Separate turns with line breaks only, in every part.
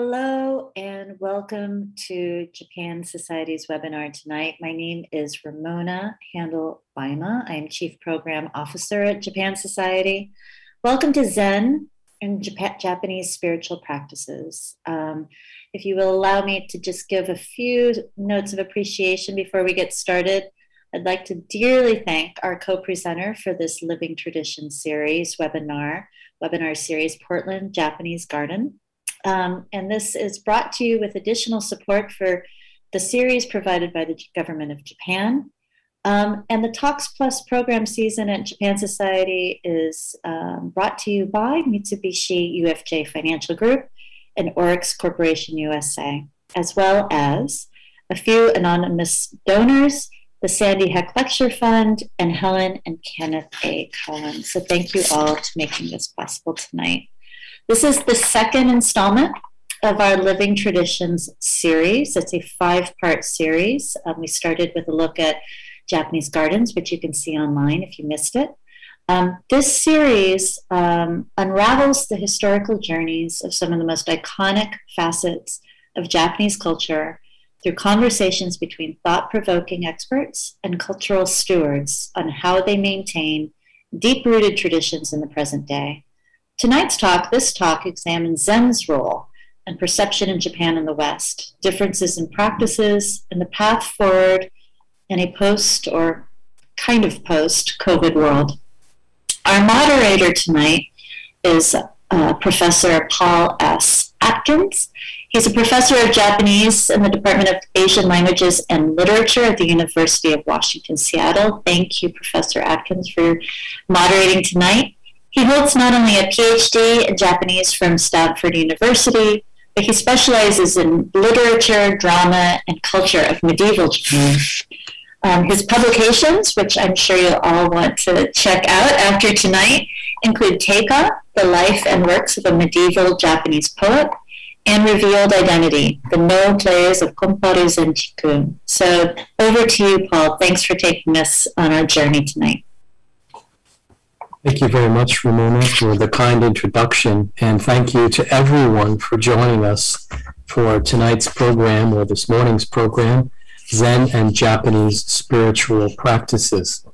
Hello and welcome to Japan Society's webinar tonight. My name is Ramona Handel Baima. I am Chief Program Officer at Japan Society. Welcome to Zen and Jap- Japanese spiritual practices. Um, if you will allow me to just give a few notes of appreciation before we get started, I'd like to dearly thank our co-presenter for this Living Tradition series webinar, webinar series, Portland Japanese Garden. Um, and this is brought to you with additional support for the series provided by the government of Japan. Um, and the Talks Plus program season at Japan Society is um, brought to you by Mitsubishi UFJ Financial Group and ORIX Corporation USA, as well as a few anonymous donors, the Sandy Heck Lecture Fund, and Helen and Kenneth A. Cohen. So thank you all to making this possible tonight. This is the second installment of our Living Traditions series. It's a five part series. Um, we started with a look at Japanese gardens, which you can see online if you missed it. Um, this series um, unravels the historical journeys of some of the most iconic facets of Japanese culture through conversations between thought provoking experts and cultural stewards on how they maintain deep rooted traditions in the present day. Tonight's talk, this talk, examines Zen's role and perception in Japan and the West, differences in practices, and the path forward in a post or kind of post COVID world. Our moderator tonight is uh, Professor Paul S. Atkins. He's a professor of Japanese in the Department of Asian Languages and Literature at the University of Washington, Seattle. Thank you, Professor Atkins, for moderating tonight. He holds not only a PhD in Japanese from Stanford University, but he specializes in literature, drama, and culture of medieval Japan. Um, his publications, which I'm sure you'll all want to check out after tonight, include Teika, The Life and Works of a Medieval Japanese Poet, and Revealed Identity, The Noh Plays of Komparu Zenchiku. So over to you, Paul. Thanks for taking us on our journey tonight.
Thank you very much, Ramona, for the kind introduction. And thank you to everyone for joining us for tonight's program or this morning's program, Zen and Japanese Spiritual Practices.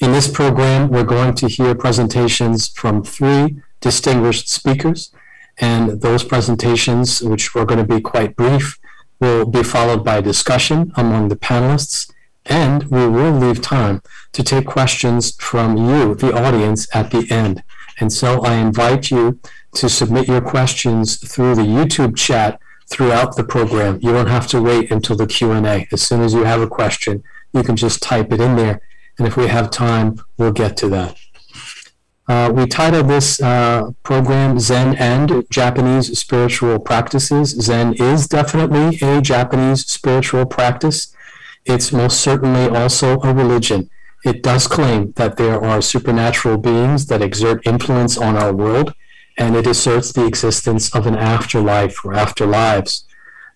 In this program, we're going to hear presentations from three distinguished speakers. And those presentations, which are going to be quite brief, will be followed by discussion among the panelists and we will leave time to take questions from you, the audience, at the end. And so I invite you to submit your questions through the YouTube chat throughout the program. You don't have to wait until the Q&A. As soon as you have a question, you can just type it in there. And if we have time, we'll get to that. Uh, we titled this uh, program Zen and Japanese Spiritual Practices. Zen is definitely a Japanese spiritual practice. It's most certainly also a religion. It does claim that there are supernatural beings that exert influence on our world, and it asserts the existence of an afterlife or afterlives.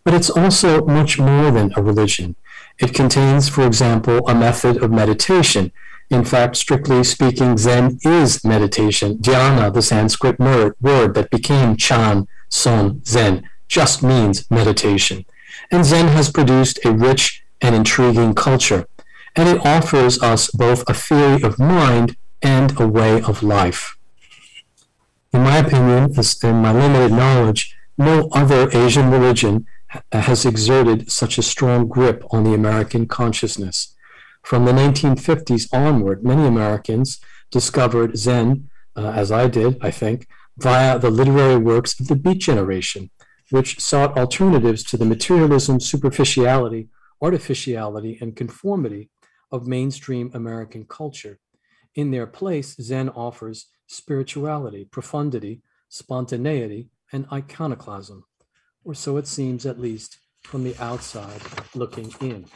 But it's also much more than a religion. It contains, for example, a method of meditation. In fact, strictly speaking, Zen is meditation. Dhyana, the Sanskrit word, that became Chan, Son, Zen, just means meditation. And Zen has produced a rich and intriguing culture, and it offers us both a theory of mind and a way of life. In my opinion, in my limited knowledge, no other Asian religion has exerted such a strong grip on the American consciousness. From the 1950s onward, many Americans discovered Zen, uh, as I did, I think, via the literary works of the Beat Generation, which sought alternatives to the materialism, superficiality, artificiality and conformity of mainstream American culture. In their place, Zen offers spirituality, profundity, spontaneity, and iconoclasm, or so it seems at least from the outside looking in.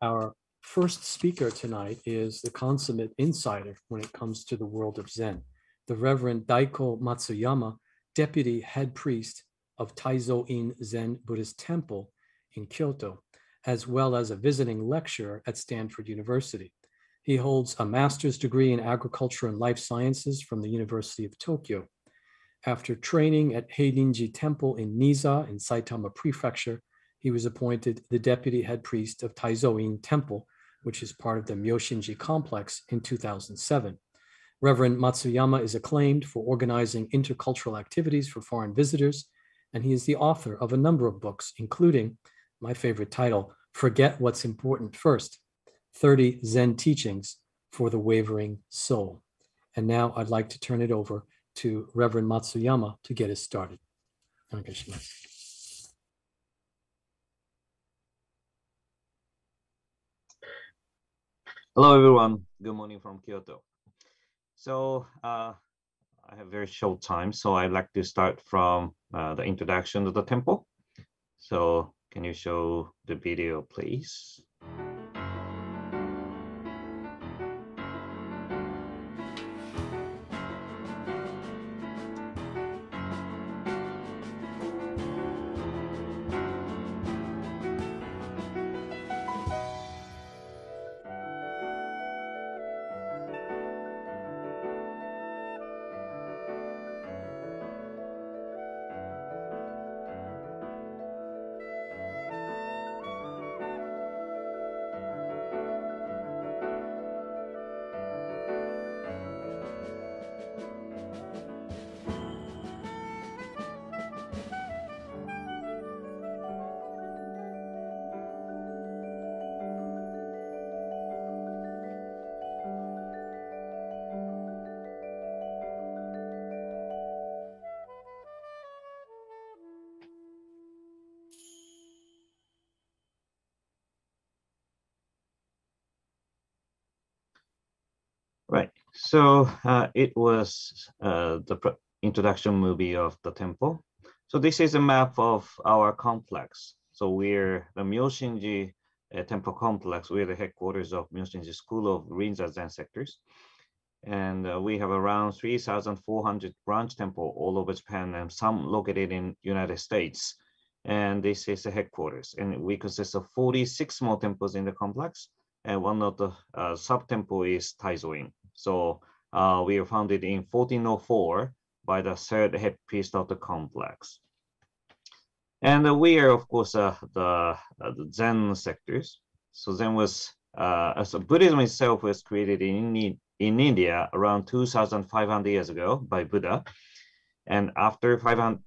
Our first speaker tonight is the consummate insider when it comes to the world of Zen, the Reverend Daiko Matsuyama, deputy head priest of Taizo-in Zen Buddhist Temple in Kyoto as well as a visiting lecturer at Stanford University. He holds a master's degree in agriculture and life sciences from the University of Tokyo. After training at Heirinji Temple in Niiza in Saitama Prefecture, he was appointed the deputy head priest of Taizoin Temple, which is part of the Myoshinji complex in 2007. Reverend Matsuyama is acclaimed for organizing intercultural activities for foreign visitors, and he is the author of a number of books, including my favorite title, Forget What's Important First 30 Zen Teachings for the Wavering Soul. And now I'd like to turn it over to Reverend Matsuyama to get us started.
Hello, everyone. Good morning from Kyoto. So uh, I have very short time, so I'd like to start from uh, the introduction of the temple. So can you show the video, please? So uh, it was uh, the introduction movie of the temple. So this is a map of our complex. So we're the Myoshinji uh, Temple Complex. We're the headquarters of Myoshinji School of Rinzai Zen sectors. And uh, we have around 3,400 branch temple all over Japan and some located in United States. And this is the headquarters. And we consist of 46 small temples in the complex and one of the uh, sub-temple is Taizoin. So uh, we were founded in 1404 by the third head priest of the complex. And uh, we are, of course, uh, the, uh, the, Zen sectors. So Zen was, uh, so Buddhism itself was created in, in India around 2,500 years ago by Buddha. And after 500,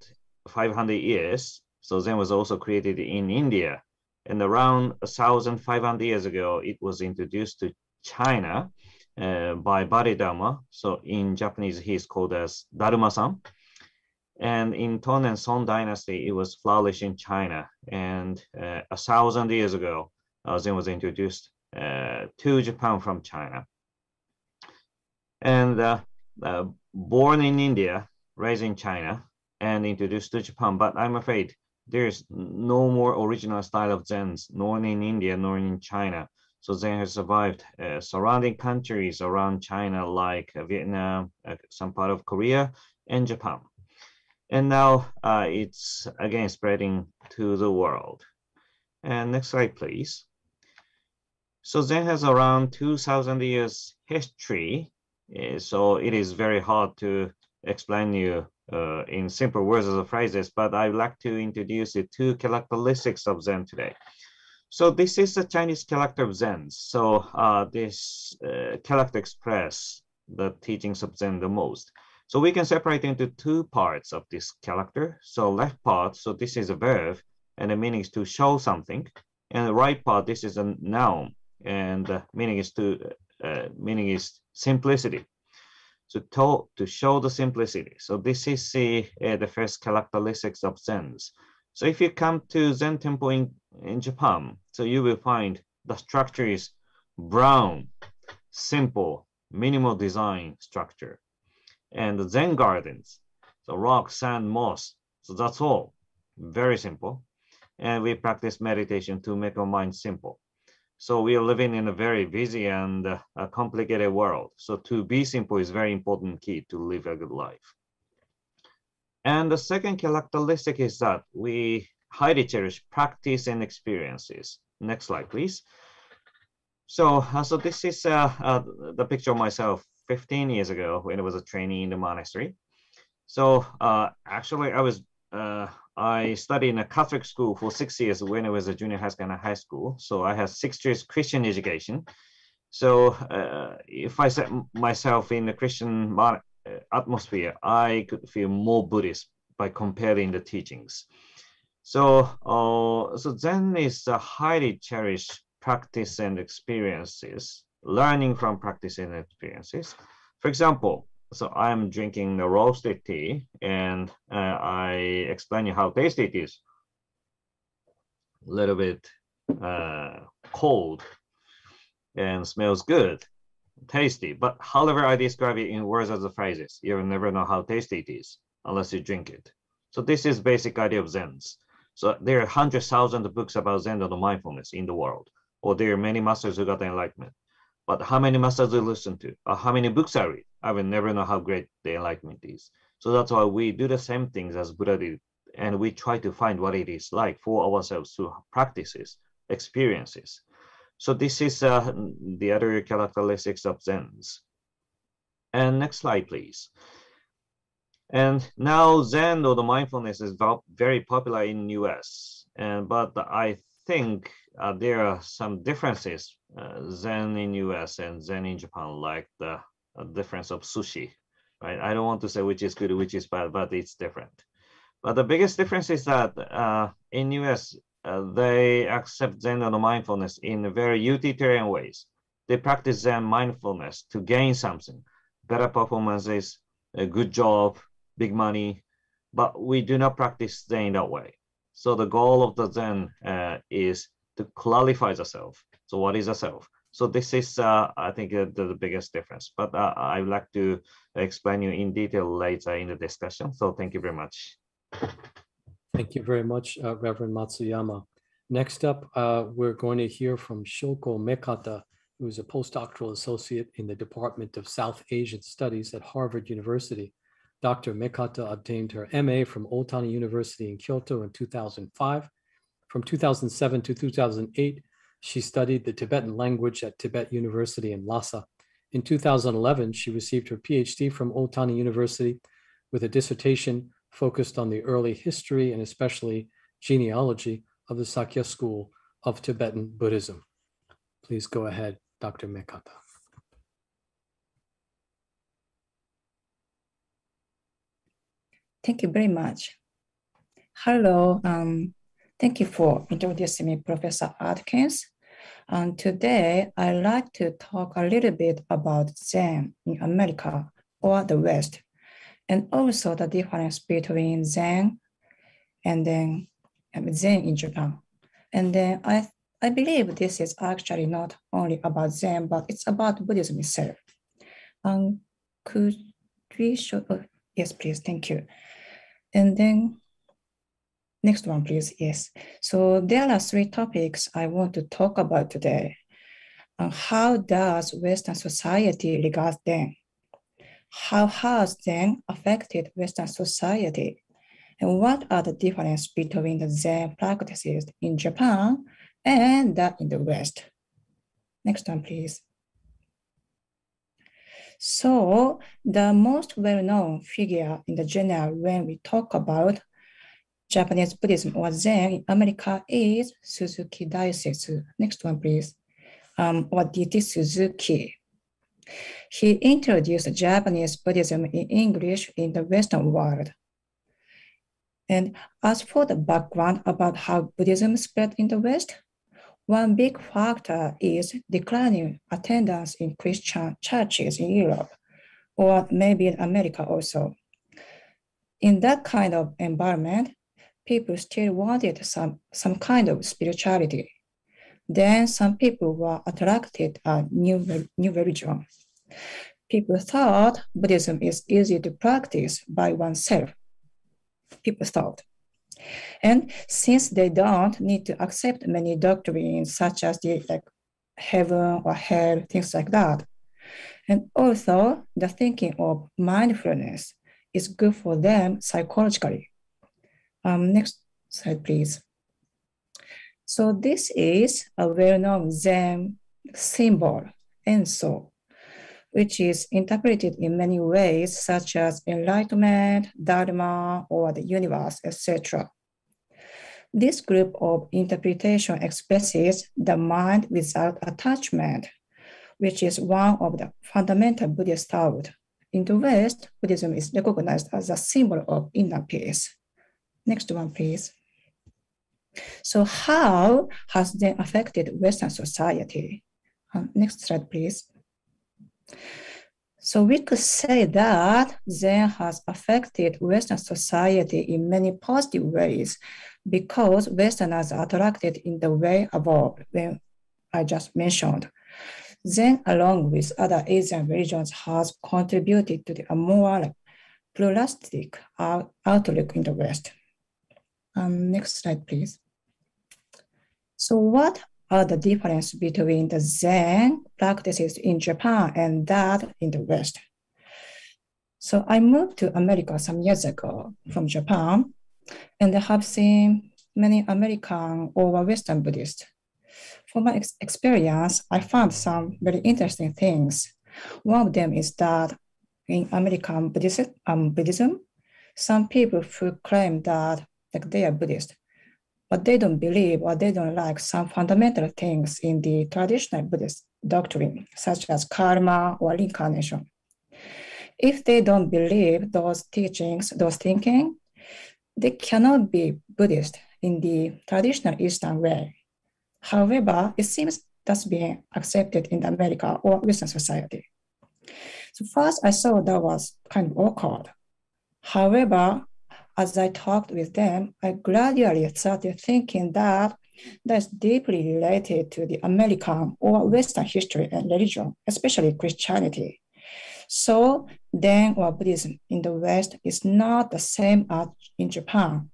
500 years, so Zen was also created in India and around 1,500 years ago, it was introduced to China by Bodhidharma. So in Japanese, he's called as Daruma-san. And in Tang and Song dynasty, it was flourished in China. And uh, a thousand years ago, uh, Zen was introduced to Japan from China. And uh, uh, born in India, raised in China, and introduced to Japan. But I'm afraid there's no more original style of Zens, nor in India, nor in China. So Zen has survived uh, surrounding countries around China, like uh, Vietnam, uh, some part of Korea, and Japan. And now uh, it's again spreading to the world. And next slide, please. So Zen has around 2,000 years history. So it is very hard to explain you uh, in simple words or phrases, but I'd like to introduce the two characteristics of Zen today. So this is the Chinese character of Zen. So uh, this uh, character express the teachings of Zen the most. So we can separate into two parts of this character. So left part, so this is a verb, and the meaning is to show something. And the right part, this is a noun, and the meaning is to uh, meaning is simplicity to, to, to show the simplicity. So this is the, uh, the first characteristics of Zens. So if you come to Zen temple in, in Japan, so you will find the structure is brown, simple, minimal design structure. And the Zen gardens, so rock, sand, moss. So that's all, very simple. And we practice meditation to make our mind simple. So we are living in a very busy and uh, complicated world. So to be simple is very important key to live a good life. And the second characteristic is that we highly cherish practice and experiences. Next slide, please. So, uh, so this is uh, uh, the picture of myself 15 years ago when I was a trainee in the monastery. So uh, actually, I was uh, I studied in a Catholic school for six years when I was a junior high school and high school. So I had six years Christian education. So uh, if I set myself in the Christian atmosphere, I could feel more Buddhist by comparing the teachings. So, uh, so Zen is a highly cherished practice and experiences, learning from practice and experiences. For example, so I'm drinking the roasted tea and uh, I explain you how tasty it is. A little bit uh, cold and smells good, tasty. But however I describe it in words as a phrases, you'll never know how tasty it is unless you drink it. So this is basic idea of Zen's. So there are hundreds, thousands of books about Zen and mindfulness in the world, or there are many masters who got enlightenment. But how many masters I listen to, or how many books I read, I will never know how great the enlightenment is. So that's why we do the same things as Buddha did, and we try to find what it is like for ourselves through practices, experiences. So this is uh, the other characteristics of Zen's. And next slide, please. And now Zen or the mindfulness is very popular in US. And but I think uh, there are some differences uh, Zen in US and Zen in Japan, like the uh, difference of sushi, right? I don't want to say which is good, which is bad, but it's different. But the biggest difference is that uh, in US, uh, they accept Zen and mindfulness in very utilitarian ways. They practice Zen mindfulness to gain something, better performances, a good job, big money, but we do not practice Zen that way. So the goal of the Zen uh, is to clarify the self. So what is a self? So this is, uh, I think, uh, the, the, biggest difference. But uh, I would like to explain you in detail later in the discussion. So thank you very much.
Thank you very much, uh, Reverend Matsuyama. Next up, uh, we're going to hear from Shoko Mekata, who is a postdoctoral associate in the Department of South Asian Studies at Harvard University. Dr. Mekata obtained her MA from Otani University in Kyoto in 2005. From 2007 to 2008, she studied the Tibetan language at Tibet University in Lhasa. In 2011, she received her PhD from Otani University with a dissertation focused on the early history and especially genealogy of the Sakya school of Tibetan Buddhism. Please go ahead, Dr. Mekata.
Thank you very much. Hello, um, thank you for introducing me, Professor Atkins. And today I'd like to talk a little bit about Zen in America or the West, and also the difference between Zen and then Zen in Japan. And then I, I believe this is actually not only about Zen, but it's about Buddhism itself. Um, could we show, oh, yes, please, thank you. And then next one, please, yes. So there are three topics I want to talk about today. Uh, how does Western society regard them? How has Zen affected Western society? And what are the differences between the Zen practices in Japan and that in the West? Next one, please. So the most well-known figure in the general when we talk about Japanese Buddhism or Zen in America is Suzuki Daisetsu. Next one, please. Um, or D.T. Suzuki. He introduced Japanese Buddhism in English in the Western world. And as for the background about how Buddhism spread in the West, one big factor is declining attendance in Christian churches in Europe, or maybe in America also. In that kind of environment, people still wanted some, some kind of spirituality. Then some people were attracted a new, new religion. People thought Buddhism is easy to practice by oneself. People thought. And since they don't need to accept many doctrines such as the like heaven or hell, things like that. And also the thinking of mindfulness is good for them psychologically. Um, next slide, please. So this is a well-known Zen symbol, and so which is interpreted in many ways, such as enlightenment, dharma, or the universe, etc. This group of interpretation expresses the mind without attachment, which is one of the fundamental Buddhist thought. In the West, Buddhism is recognized as a symbol of inner peace. Next one, please. So how has Zen affected Western society? Um, next slide, please. So we could say that Zen has affected Western society in many positive ways because Westerners are attracted in the way above when I just mentioned. Zen, along with other Asian religions, has contributed to the more pluralistic outlook in the West. Um, next slide, please. So what are the difference between the Zen practices in Japan and that in the West? So I moved to America some years ago from Japan, and I have seen many American or Western Buddhists. From my ex experience, I found some very interesting things. One of them is that in American Buddhism, um, Buddhism some people who claim that like they are Buddhist but they don't believe or they don't like some fundamental things in the traditional Buddhist doctrine, such as karma or reincarnation. If they don't believe those teachings, those thinking, they cannot be Buddhist in the traditional Eastern way. However, it seems that's being accepted in America or Western society. So first I saw that was kind of awkward. However, as I talked with them, I gradually started thinking that that's deeply related to the American or Western history and religion, especially Christianity. So Zen or Buddhism in the West is not the same as in Japan.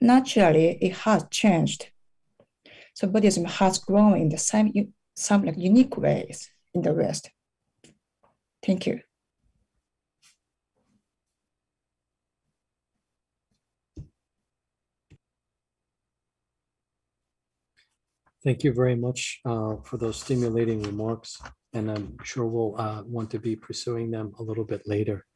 Naturally, it has changed. So Buddhism has grown in the same some like unique ways in the West. Thank you.
Thank you very much uh, for those stimulating remarks, and I'm sure we'll uh, want to be pursuing them a little bit later.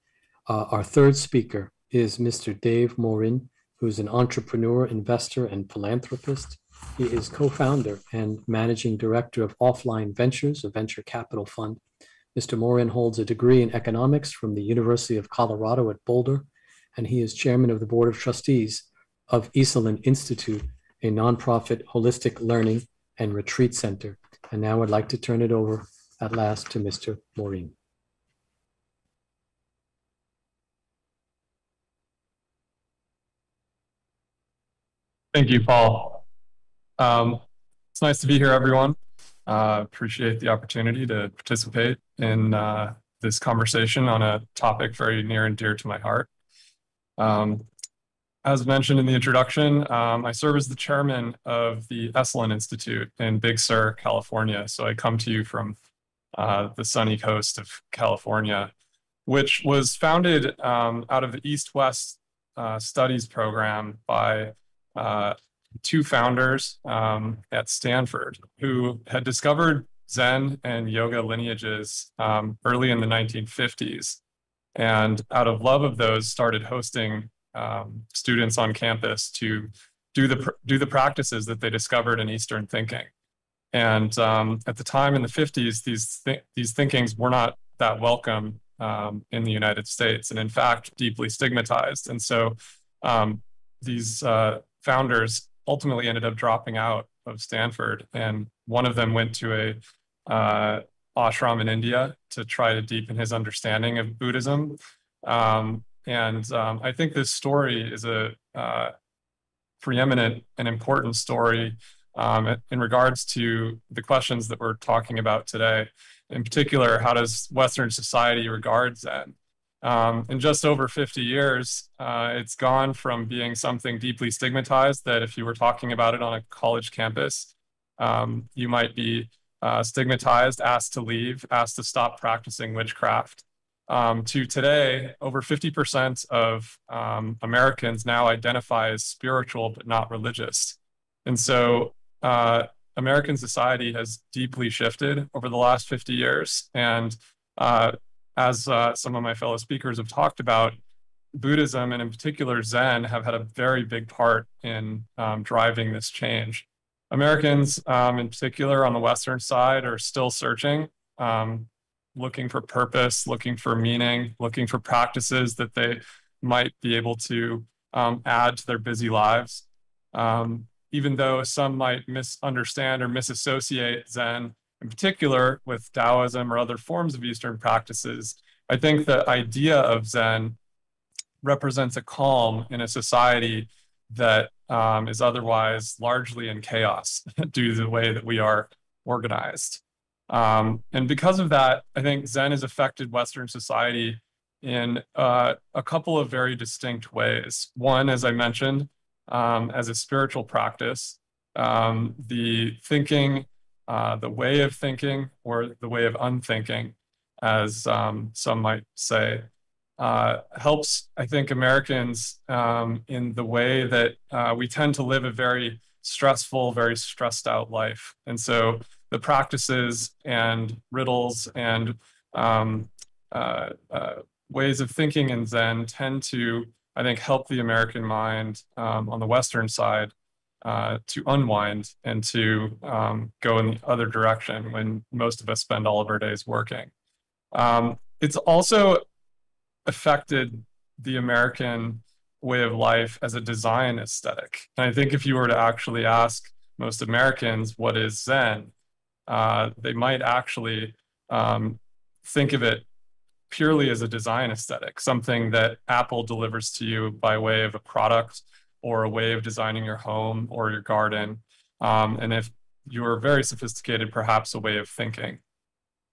Uh, our third speaker is Mr. Dave Morin, who's an entrepreneur, investor, and philanthropist. He is co-founder and managing director of Offline Ventures, a venture capital fund. Mr. Morin holds a degree in economics from the University of Colorado at Boulder, and he is chairman of the board of trustees of Esalen Institute, a nonprofit holistic learning and Retreat Center. And now I'd like to turn it over at last to Mr. Morin.
Thank you, Paul. Um, it's nice to be here, everyone. Uh, appreciate the opportunity to participate in uh, this conversation on a topic very near and dear to my heart. Um, as mentioned in the introduction, um, I serve as the chairman of the Esalen Institute in Big Sur, California. So I come to you from uh, the sunny coast of California, which was founded um, out of the East-West uh, Studies program by uh, two founders um, at Stanford who had discovered Zen and yoga lineages um, early in the 1950s. And out of love of those, started hosting um, students on campus to do the do the practices that they discovered in Eastern thinking. And um, at the time in the 50s, these th these thinkings were not that welcome um, in the United States, and in fact, deeply stigmatized. And so um, these uh, founders ultimately ended up dropping out of Stanford, and one of them went to a uh, ashram in India to try to deepen his understanding of Buddhism. Um, and um, I think this story is a uh, preeminent and important story um, in regards to the questions that we're talking about today. In particular, how does Western society regard Zen? Um, in just over 50 years, uh, it's gone from being something deeply stigmatized that if you were talking about it on a college campus, um, you might be uh, stigmatized, asked to leave, asked to stop practicing witchcraft um, to today, over 50% of um, Americans now identify as spiritual but not religious. And so uh, American society has deeply shifted over the last 50 years. And uh, as uh, some of my fellow speakers have talked about, Buddhism and in particular Zen have had a very big part in um, driving this change. Americans, um, in particular on the Western side, are still searching, um, looking for purpose, looking for meaning, looking for practices that they might be able to um, add to their busy lives. Um, even though some might misunderstand or misassociate Zen, in particular with Taoism or other forms of Eastern practices, I think the idea of Zen represents a calm in a society that um, is otherwise largely in chaos due to the way that we are organized. Um, and because of that, I think Zen has affected Western society in uh, a couple of very distinct ways. One, as I mentioned, um, as a spiritual practice, um, the thinking, uh, the way of thinking, or the way of unthinking, as um, some might say, uh, helps, I think, Americans um, in the way that uh, we tend to live a very stressful, very stressed out life. And so the practices and riddles and um, uh, uh, ways of thinking in Zen tend to, I think, help the American mind um, on the Western side uh, to unwind and to um, go in the other direction when most of us spend all of our days working. Um, it's also affected the American way of life as a design aesthetic. And I think if you were to actually ask most Americans what is Zen, uh, they might actually um, think of it purely as a design aesthetic, something that Apple delivers to you by way of a product or a way of designing your home or your garden. Um, and if you're very sophisticated, perhaps a way of thinking.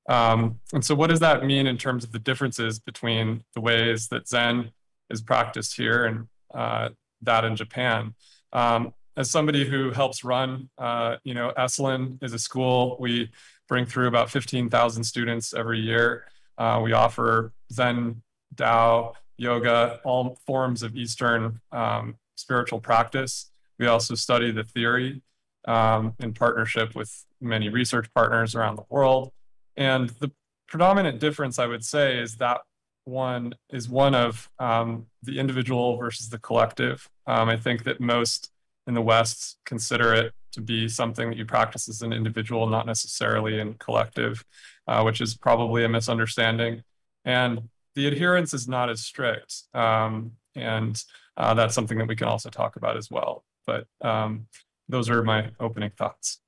Um, and so what does that mean in terms of the differences between the ways that Zen is practiced here and uh, that in Japan? Um, as somebody who helps run, uh, you know, Esalen is a school. We bring through about 15,000 students every year. Uh, we offer Zen, Tao, yoga, all forms of Eastern um, spiritual practice. We also study the theory um, in partnership with many research partners around the world. And the predominant difference, I would say, is that one is one of um, the individual versus the collective. Um, I think that most in the West consider it to be something that you practice as an individual, not necessarily in collective, uh, which is probably a misunderstanding. And the adherence is not as strict. Um, and uh, that's something that we can also talk about as well. But um, those are my opening thoughts.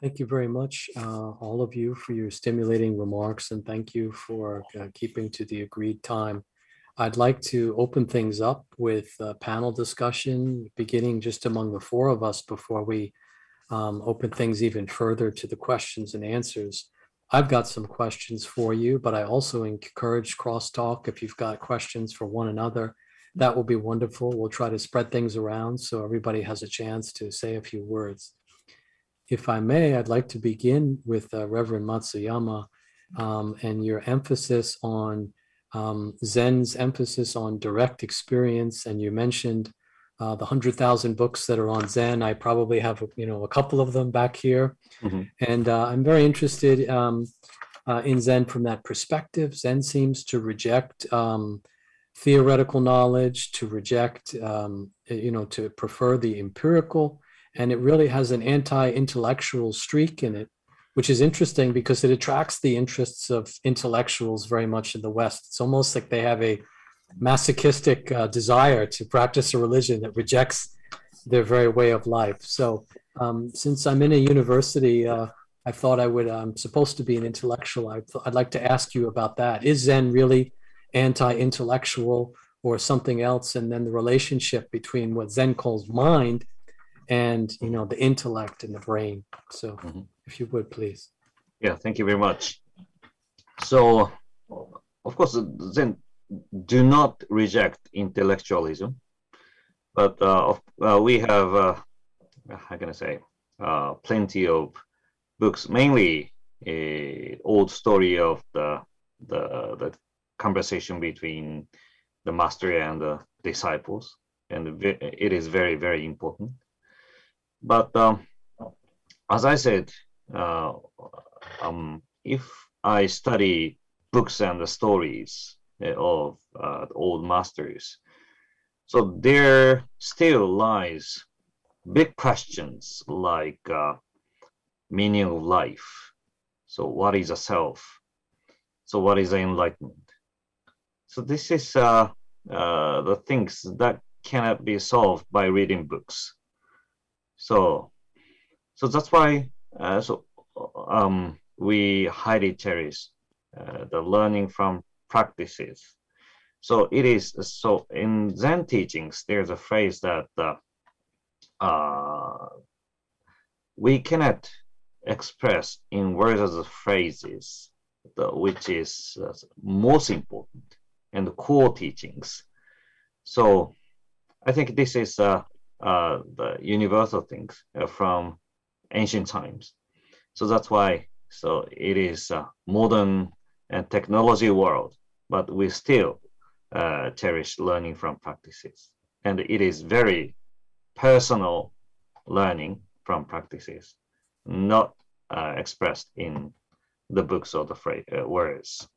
Thank you very much, uh, all of you, for your stimulating remarks, and thank you for uh, keeping to the agreed time. I'd like to open things up with a panel discussion, beginning just among the four of us before we um, open things even further to the questions and answers. I've got some questions for you, but I also encourage crosstalk. If you've got questions for one another, that will be wonderful. We'll try to spread things around so everybody has a chance to say a few words. If I may, I'd like to begin with uh, Reverend Matsuyama um, and your emphasis on um, Zen's emphasis on direct experience. And you mentioned uh, the 100,000 books that are on Zen. I probably have, you know, a couple of them back here. Mm-hmm. And uh, I'm very interested um, uh, in Zen from that perspective. Zen seems to reject um, theoretical knowledge, to reject, um, you know, to prefer the empirical and it really has an anti-intellectual streak in it which is interesting because it attracts the interests of intellectuals very much in the west. It's almost like they have a masochistic uh, desire to practice a religion that rejects their very way of life. So um, since i'm in a university uh, i thought i would i'm supposed to be an intellectual I'd, I'd like to ask you about that. Is zen really anti-intellectual or something else? And then the relationship between what zen calls mind and you know the intellect and the brain. So mm-hmm. If you would please.
Yeah thank you very much. So of course Zen do not reject intellectualism but uh, uh, we have uh, how can i say uh, plenty of books mainly a old story of the the the conversation between the master and the disciples and it is very very important. But um, as I said uh, um, if I study books and the stories uh, of uh, old masters, so there still lies big questions like uh, meaning of life. So what is a self? So what is enlightenment? So this is uh, uh, the things that cannot be solved by reading books. So, so that's why uh, so um, we highly cherish uh, the learning from practices. So it is so in Zen teachings. There's a phrase that uh, uh, we cannot express in words as phrases, the, which is uh, most important and the core teachings. So I think this is uh, uh, the universal things uh, from ancient times. So that's why so it is a modern and technology world, but we still uh, cherish learning from practices. And it is very personal learning from practices, not uh, expressed in the books or the phrase, uh, words.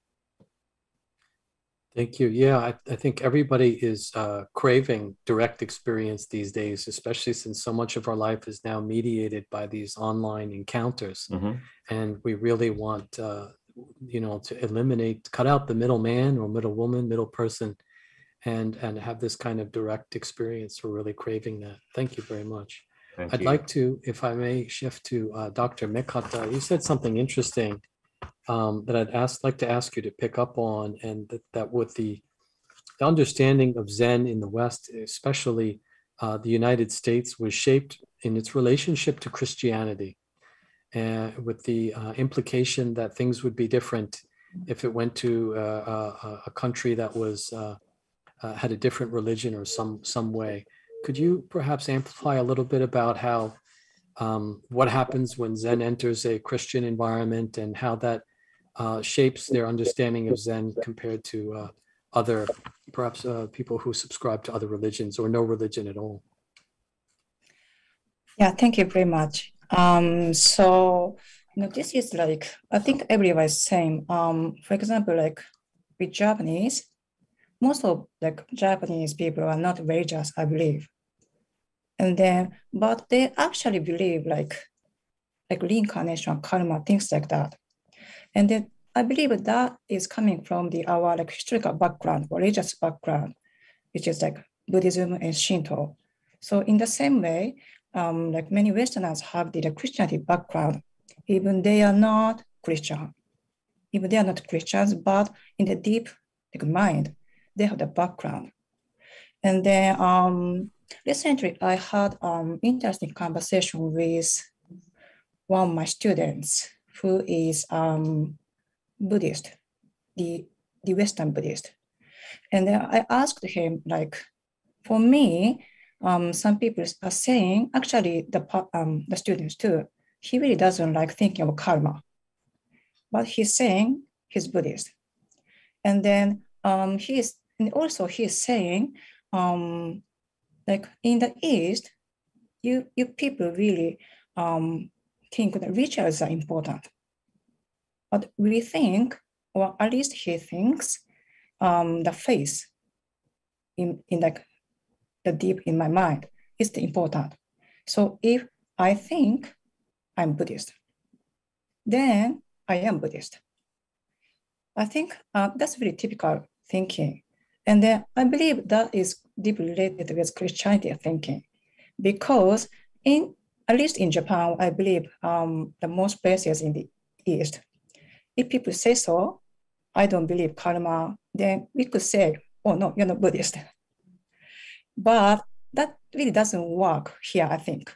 Thank you. Yeah, I, I think everybody is uh, craving direct experience these days, especially since so much of our life is now mediated by these online encounters.
Mhm.
And we really want, uh, you know, to eliminate, cut out the middleman or middle woman, middle person, and and have this kind of direct experience. We're really craving that. Thank you very much.
Thank
I'd
you.
like to, if I may, shift to uh, Dr. Mekata. You said something interesting um, that I'd ask, like to ask you to pick up on, and that, that with the, the understanding of Zen in the West, especially uh, the United States, was shaped in its relationship to Christianity, and with the uh, implication that things would be different if it went to uh, a, country that was uh, uh, had a different religion or some some way. Could you perhaps amplify a little bit about how um, what happens when Zen enters a Christian environment and how that uh, shapes their understanding of Zen compared to uh, other, perhaps uh, people who subscribe to other religions or no religion at all?
Yeah, thank you very much. Um, so you know, this is like I think everyone is same. Um, for example, like with Japanese, most of like Japanese people are not religious, I believe. And then, but they actually believe like like reincarnation, karma, things like that. And then I believe that is coming from the our like historical background, religious background, which is like Buddhism and Shinto. So in the same way, um, like many Westerners have the, the Christianity background, even they are not Christian, even they are not Christians, but in the deep like mind, they have the background. And then um, recently, I had um interesting conversation with one of my students who is um, Buddhist, the the Western Buddhist, and then I asked him like, for me, um, some people are saying actually the um, the students too. He really doesn't like thinking of karma, but he's saying he's Buddhist, and then um, he is and also he's saying um, like in the East, you you people really um, think that rituals are important, but we think, or at least he thinks, um, the faith in in like the deep in my mind is the important. So if I think I'm Buddhist, then I am Buddhist. I think uh, that's very typical thinking. And then I believe that is deeply related with Christianity thinking because in at least in Japan, I believe um, the most places in the East, if people say so, I don't believe karma, then we could say, oh no, you're not Buddhist. But that really doesn't work here, I think,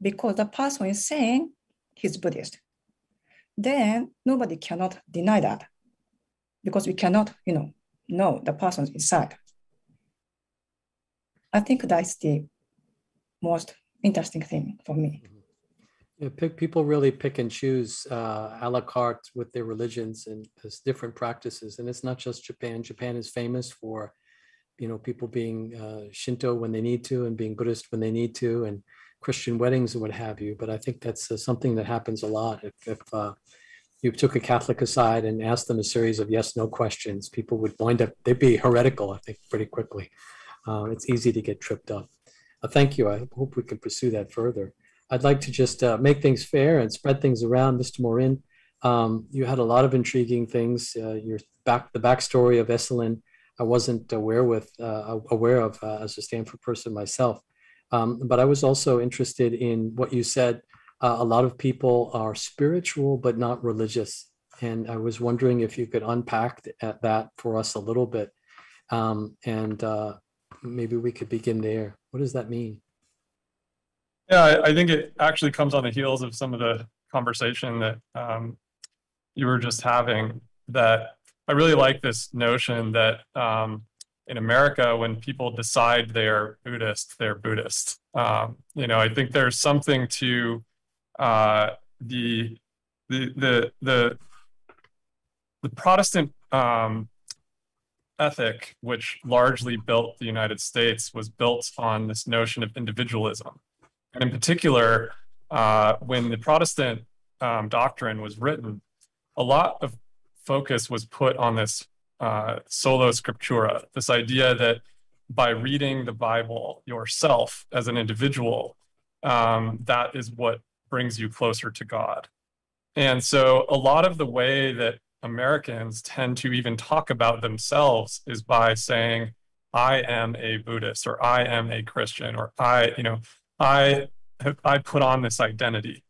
because the person is saying he's Buddhist. Then nobody cannot deny that because we cannot, you know, know the person's inside. I think that's the most interesting thing for me.
Yeah, pick, people really pick and choose uh, a la carte with their religions and different practices. And it's not just Japan. Japan is famous for, you know, people being uh, Shinto when they need to and being Buddhist when they need to and Christian weddings and what have you. But I think that's uh, something that happens a lot. If, if uh, you took a Catholic aside and asked them a series of yes no questions, people would wind up, they'd be heretical, I think, pretty quickly. Uh, it's easy to get tripped up. Uh, thank you. I hope we can pursue that further. I'd like to just uh, make things fair and spread things around. Mr. Morin, um, you had a lot of intriguing things. Uh, your back, the backstory of Esalen, I wasn't aware with uh, aware of uh, as a Stanford person myself. Um, but I was also interested in what you said. Uh, a lot of people are spiritual but not religious, and I was wondering if you could unpack th- that for us a little bit, um, and uh, maybe we could begin there. What does that mean?
Yeah, I, think it actually comes on the heels of some of the conversation that um, you were just having. That I really like this notion that um, in America, when people decide they're Buddhist, they're Buddhist. Um, you know, I think there's something to uh, the the the the the Protestant um, ethic, which largely built the United States, was built on this notion of individualism. And in particular, uh, when the Protestant um, doctrine was written, a lot of focus was put on this uh, sola scriptura, this idea that by reading the Bible yourself as an individual, um, that is what brings you closer to God. And so a lot of the way that Americans tend to even talk about themselves is by saying, I am a Buddhist or I am a Christian or I, you know, I I put on this identity.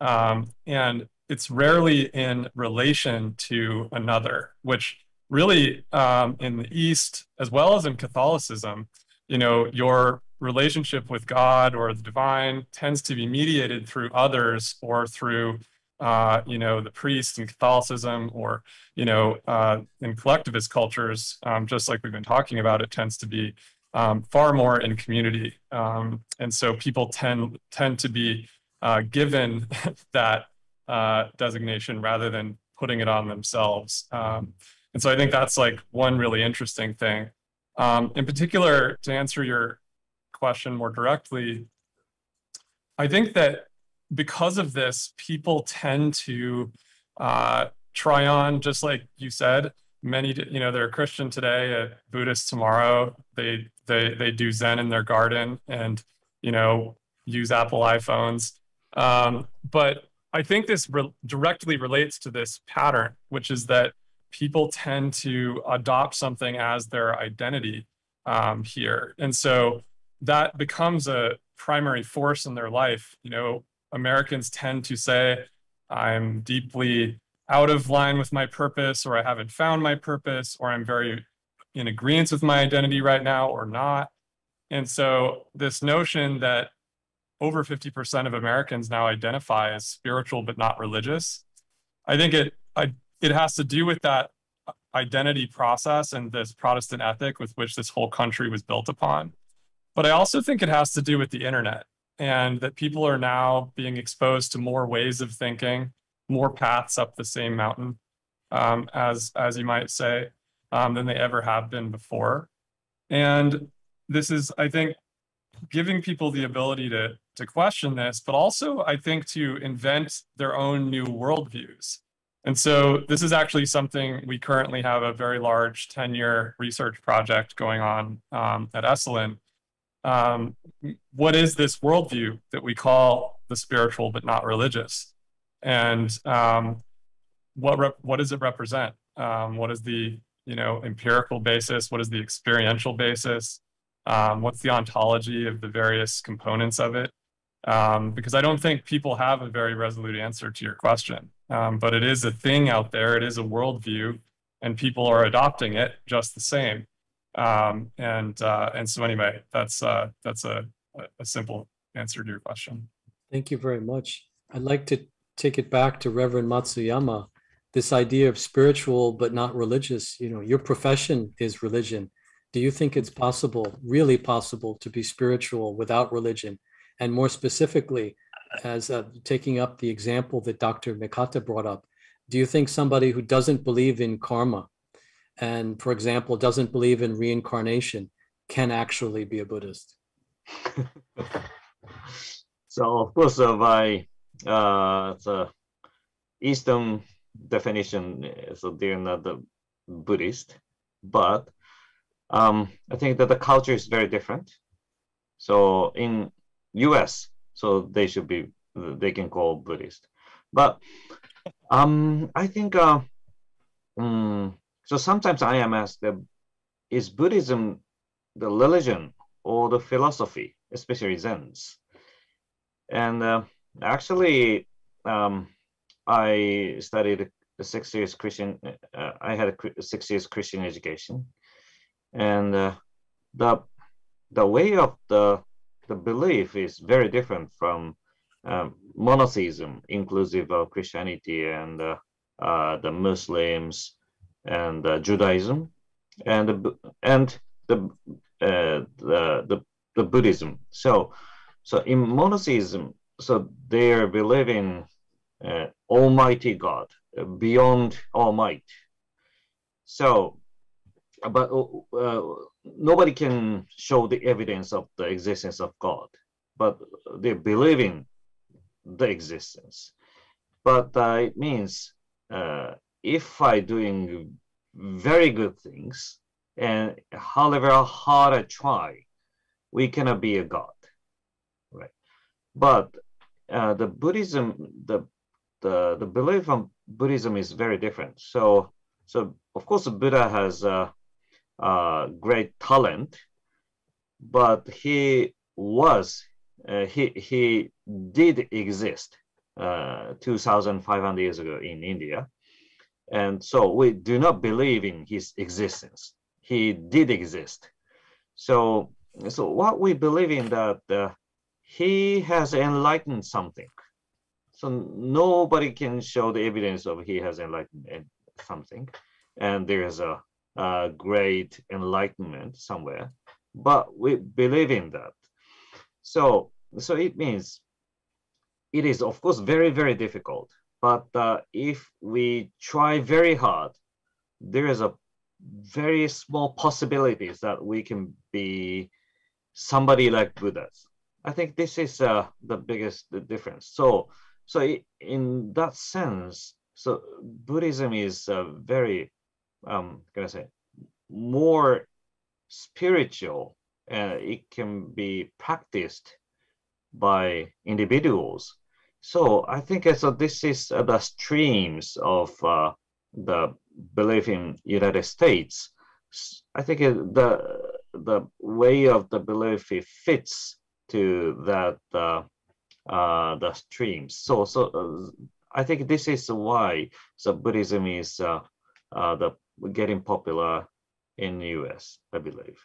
Um, and it's rarely in relation to another, which really um, in the East, as well as in Catholicism, you know, your relationship with God or the divine tends to be mediated through others or through uh, you know, the priest in Catholicism or, you know, uh, in collectivist cultures, um, just like we've been talking about, it tends to be um, far more in community. Um, and so people tend, tend to be uh, given that uh, designation rather than putting it on themselves. Um, and so I think that's like one really interesting thing. Um, in particular, to answer your question more directly, I think that because of this, people tend to uh, try on, just like you said, many, you know, they're a Christian today, a Buddhist tomorrow. They they they do Zen in their garden and you know use Apple iPhones. Um, but I think this re- directly relates to this pattern, which is that people tend to adopt something as their identity um, here, and so that becomes a primary force in their life. You know, Americans tend to say, I'm deeply out of line with my purpose, or I haven't found my purpose, or I'm very in agreement with my identity right now, or not. And so, this notion that over 50% of Americans now identify as spiritual but not religious, I think it, I, it has to do with that identity process and this Protestant ethic with which this whole country was built upon. But I also think it has to do with the internet and that people are now being exposed to more ways of thinking, more paths up the same mountain, um, as as you might say, um, than they ever have been before. And this is, I think, giving people the ability to to question this, but also I think to invent their own new worldviews. And so this is actually something we currently have a very large 10-year research project going on um, at Esalen um, what is this worldview that we call the spiritual but not religious? And um, what rep- what does it represent? Um, what is the you know empirical basis? What is the experiential basis? Um, what's the ontology of the various components of it? Um, because I don't think people have a very resolute answer to your question. Um, but it is a thing out there. It is a worldview, and people are adopting it just the same. Um, and uh, and so anyway, that's uh, that's a, a simple answer to your question.
Thank you very much. I'd like to take it back to Reverend Matsuyama. This idea of spiritual but not religious. You know, your profession is religion. Do you think it's possible, really possible, to be spiritual without religion? And more specifically, as uh, taking up the example that Dr. Mekata brought up, do you think somebody who doesn't believe in karma and, for example, doesn't believe in reincarnation can actually be a Buddhist?
so, of course, uh, by uh, the Eastern definition, so they're not the Buddhist, but um, I think that the culture is very different. So in U.S., so they should be they can call Buddhist, but um, I think uh, um, so. Sometimes I am asked, is Buddhism the religion or the philosophy, especially Zen's? And uh, actually, um, I studied a six years Christian. Uh, I had a six years Christian education, and uh, the the way of the the belief is very different from um, monotheism, inclusive of Christianity and uh, uh, the Muslims and uh, Judaism, and and the, uh, the the the Buddhism. So so in monotheism, so they are believing uh, Almighty God uh, beyond All Might. So, but nobody can show the evidence of the existence of God, but they believe in the existence. But uh, it means uh, if I doing very good things, and however hard I try, we cannot be a God right? but uh, the Buddhism, the the the belief of Buddhism is very different. So so of course the Buddha has a, a great talent, but he was uh, he he did exist uh, 2,500 years ago in India, and so we do not believe in his existence. He did exist. So so what we believe in that uh, he has enlightened something. So nobody can show the evidence of he has enlightened something, and there is a, a great enlightenment somewhere. But we believe in that. So so it means it is of course very very difficult. But uh, if we try very hard, there is a very small possibilities that we can be somebody like Buddhas I think this is uh, the biggest difference. So, so in that sense, so Buddhism is uh, very, um, can I say, more spiritual, and it can be practiced by individuals. So I think uh, so. This is uh, the streams of uh, the belief in United States. I think the the way of the belief it fits to that uh, uh, the streams. So so uh, I think this is why the Buddhism is the getting popular in the U.S. I believe.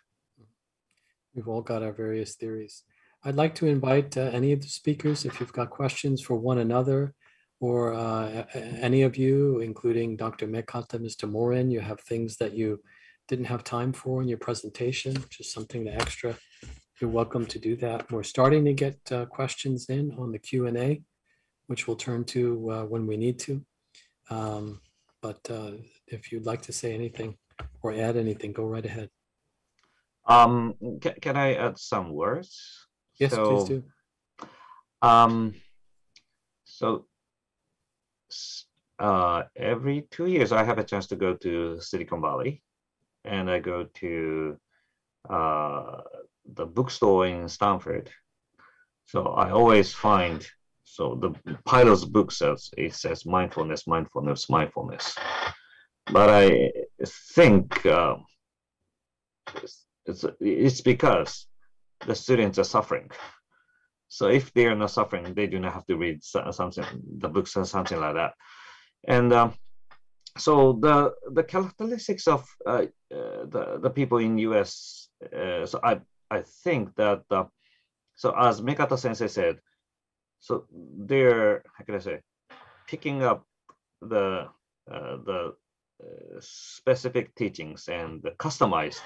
We've all got our various theories. I'd like to invite uh, any of the speakers, if you've got questions for one another, or uh, any of you, including Dr. Mekata, Mr. Morin, you have things that you didn't have time for in your presentation, just something to extra you're welcome to do that. We're starting to get uh, questions in on the Q and A, which we'll turn to uh, when we need to. Um, but uh, if you'd like to say anything or add anything, go right ahead.
Um, can, can I add some words?
Yes, so, please do.
Um, so uh, every two years, I have a chance to go to Silicon Valley, and I go to uh, the bookstore in Stanford. So I always find so the pilot's book says it says mindfulness, mindfulness, mindfulness. But I think it's, it's, it's because the students are suffering. So if they are not suffering, they do not have to read something, the books or something like that. And um, so the the characteristics of uh, uh, the the people in U.S. Uh, so I I think that uh, so as Mekata Sensei said, so they're how can I say, picking up the uh, the uh, specific teachings and customized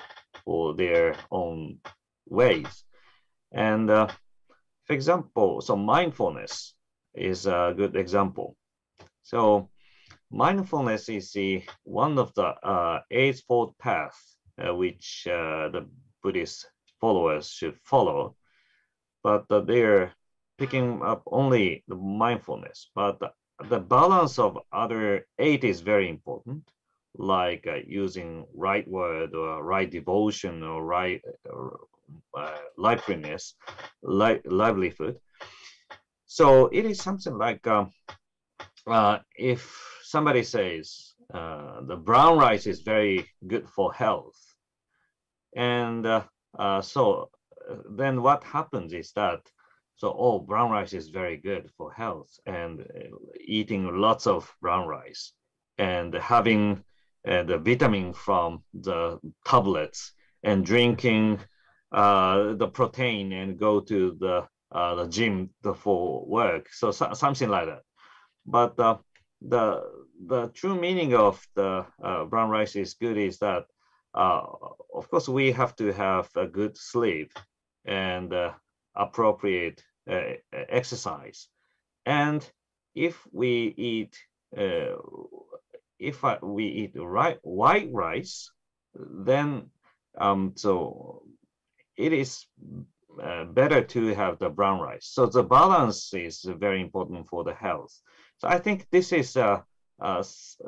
for their own ways. And uh, for example, so mindfulness is a good example. So mindfulness is the one of the uh, eightfold path uh, which uh, the Buddhist followers should follow, but uh, they're picking up only the mindfulness. But the balance of other eight is very important, like uh, using right word or right devotion or right uh, liveliness, li livelihood. So it is something like um, uh, if somebody says uh, the brown rice is very good for health, and uh, uh, so then what happens is that so, oh, brown rice is very good for health and uh, eating lots of brown rice and having uh, the vitamin from the tablets and drinking uh, the protein and go to the uh, the gym for work. So, so, something like that. But uh, the the true meaning of the uh, brown rice is good is that of course we have to have a good sleep and appropriate uh, exercise. And if we eat, uh, if we eat right, white rice, then um, so it is uh, better to have the brown rice. So the balance is very important for the health. So I think this is uh, uh,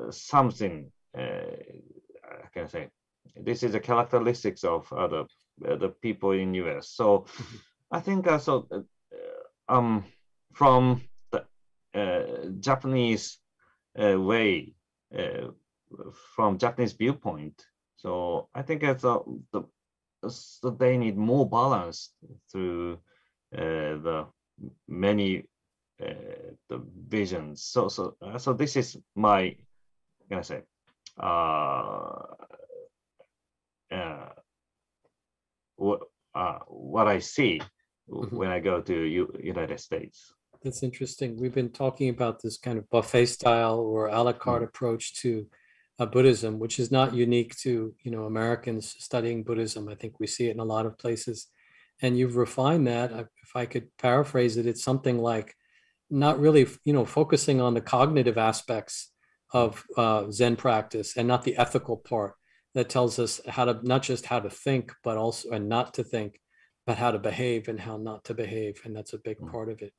something, uh, I can say, this is a characteristics of the, the people in US. So. I think uh, so uh, um, from the uh, Japanese uh, way, uh, from Japanese viewpoint. So I think it's a, the so they need more balance through uh, the many uh, the visions. So so so this is my can I say uh, uh, what uh, what I see mm-hmm. when I go to U- United States.
That's interesting. We've been talking about this kind of buffet style or a la carte mm-hmm. approach to uh, Buddhism, which is not unique to you know Americans studying Buddhism. I think we see it in a lot of places, and you've refined that. If I could paraphrase it, it's something like not really you know focusing on the cognitive aspects of uh, Zen practice and not the ethical part that tells us how to not just how to think but also and not to think but how to behave and how not to behave. And that's a big mm. part of it.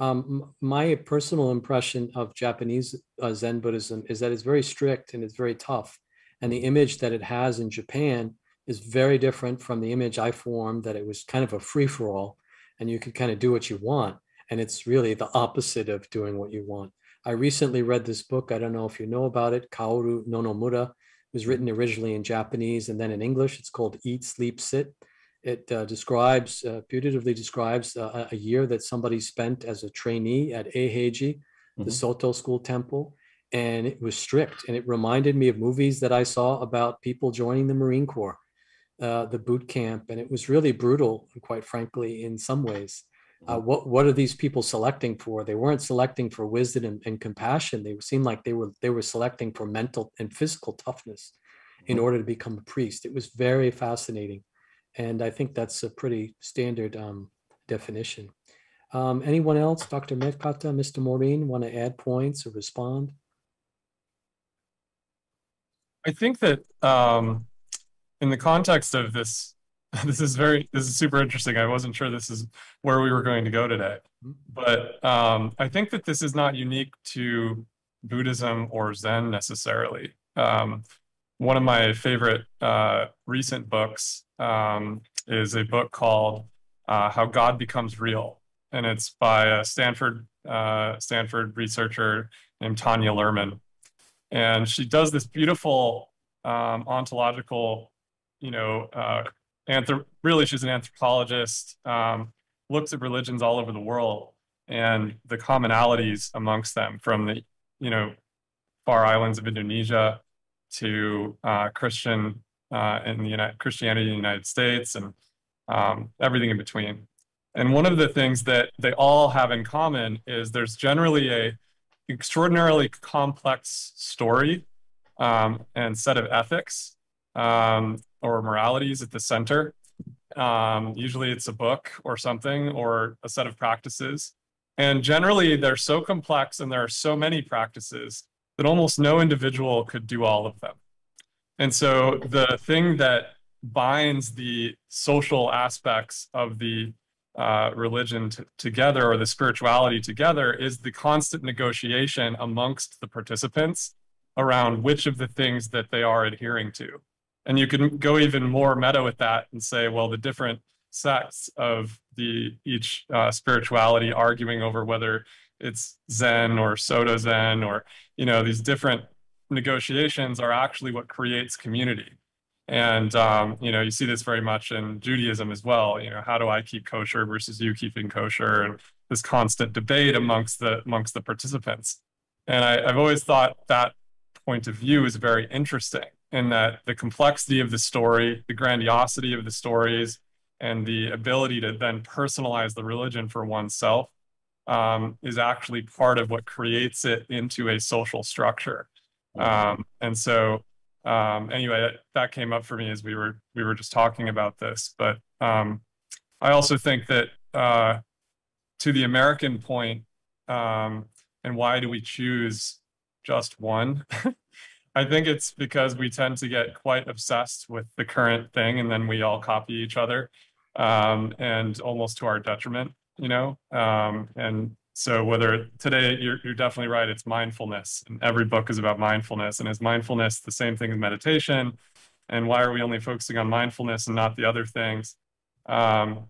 Um, my personal impression of Japanese uh, Zen Buddhism is that it's very strict and it's very tough. And the image that it has in Japan is very different from the image I formed that it was kind of a free for all and you could kind of do what you want. And it's really the opposite of doing what you want. I recently read this book. I don't know if you know about it, Kaoru Nonomura. It was written originally in Japanese and then in English. It's called Eat, Sleep, Sit it uh, describes, uh, beautifully describes uh, a year that somebody spent as a trainee at Eiheiji, mm-hmm. the Soto school temple. And it was strict. And it reminded me of movies that I saw about people joining the Marine Corps, uh, the boot camp. And it was really brutal, quite frankly, in some ways. Uh, mm-hmm. what what are these people selecting for? They weren't selecting for wisdom and, and, compassion. They seemed like they were they were selecting for mental and physical toughness in mm-hmm. order to become a priest. It was very fascinating. And I think that's a pretty standard um, definition. Um, anyone else, Dr. Mekata, Mr. Morin, want to add points or respond?
I think that um, in the context of this, this is very, this is super interesting. I wasn't sure this is where we were going to go today, mm-hmm. but um, I think that this is not unique to Buddhism or Zen necessarily. Um, one of my favorite uh, recent books um, is a book called uh, How God Becomes Real. And it's by a Stanford, uh, Stanford researcher named Tanya Luhrmann. And she does this beautiful um, ontological, you know, uh, anthrop- really she's an anthropologist, um, looks at religions all over the world and the commonalities amongst them from the, you know, far islands of Indonesia to uh, Christian uh, in the United Christianity in the United States and um, everything in between. And one of the things that they all have in common is there's generally a extraordinarily complex story um, and set of ethics um, or moralities at the center. Um, usually it's a book or something or a set of practices. And generally they're so complex and there are so many practices that almost no individual could do all of them. And so the thing that binds the social aspects of the uh, religion t- together or the spirituality together is the constant negotiation amongst the participants around which of the things that they are adhering to. And you can go even more meta with that and say, well, the different sects of the each uh, spirituality arguing over whether it's Zen or Soto Zen or you know these different negotiations are actually what creates community. And um, you know, you see this very much in Judaism as well. You know, how do I keep kosher versus you keeping kosher, and this constant debate amongst the amongst the participants. And I, I've always thought that point of view is very interesting in that the complexity of the story, the grandiosity of the stories, and the ability to then personalize the religion for oneself um, is actually part of what creates it into a social structure. Um, and so um, anyway, that, that, came up for me as we were we were just talking about this. But um, I also think that uh, to the American point, um, and why do we choose just one? I think it's because we tend to get quite obsessed with the current thing, and then we all copy each other, um, and almost to our detriment, you know. Um, and so whether today you're, you're definitely right, it's mindfulness and every book is about mindfulness and is mindfulness the same thing as meditation? And why are we only focusing on mindfulness and not the other things? Um,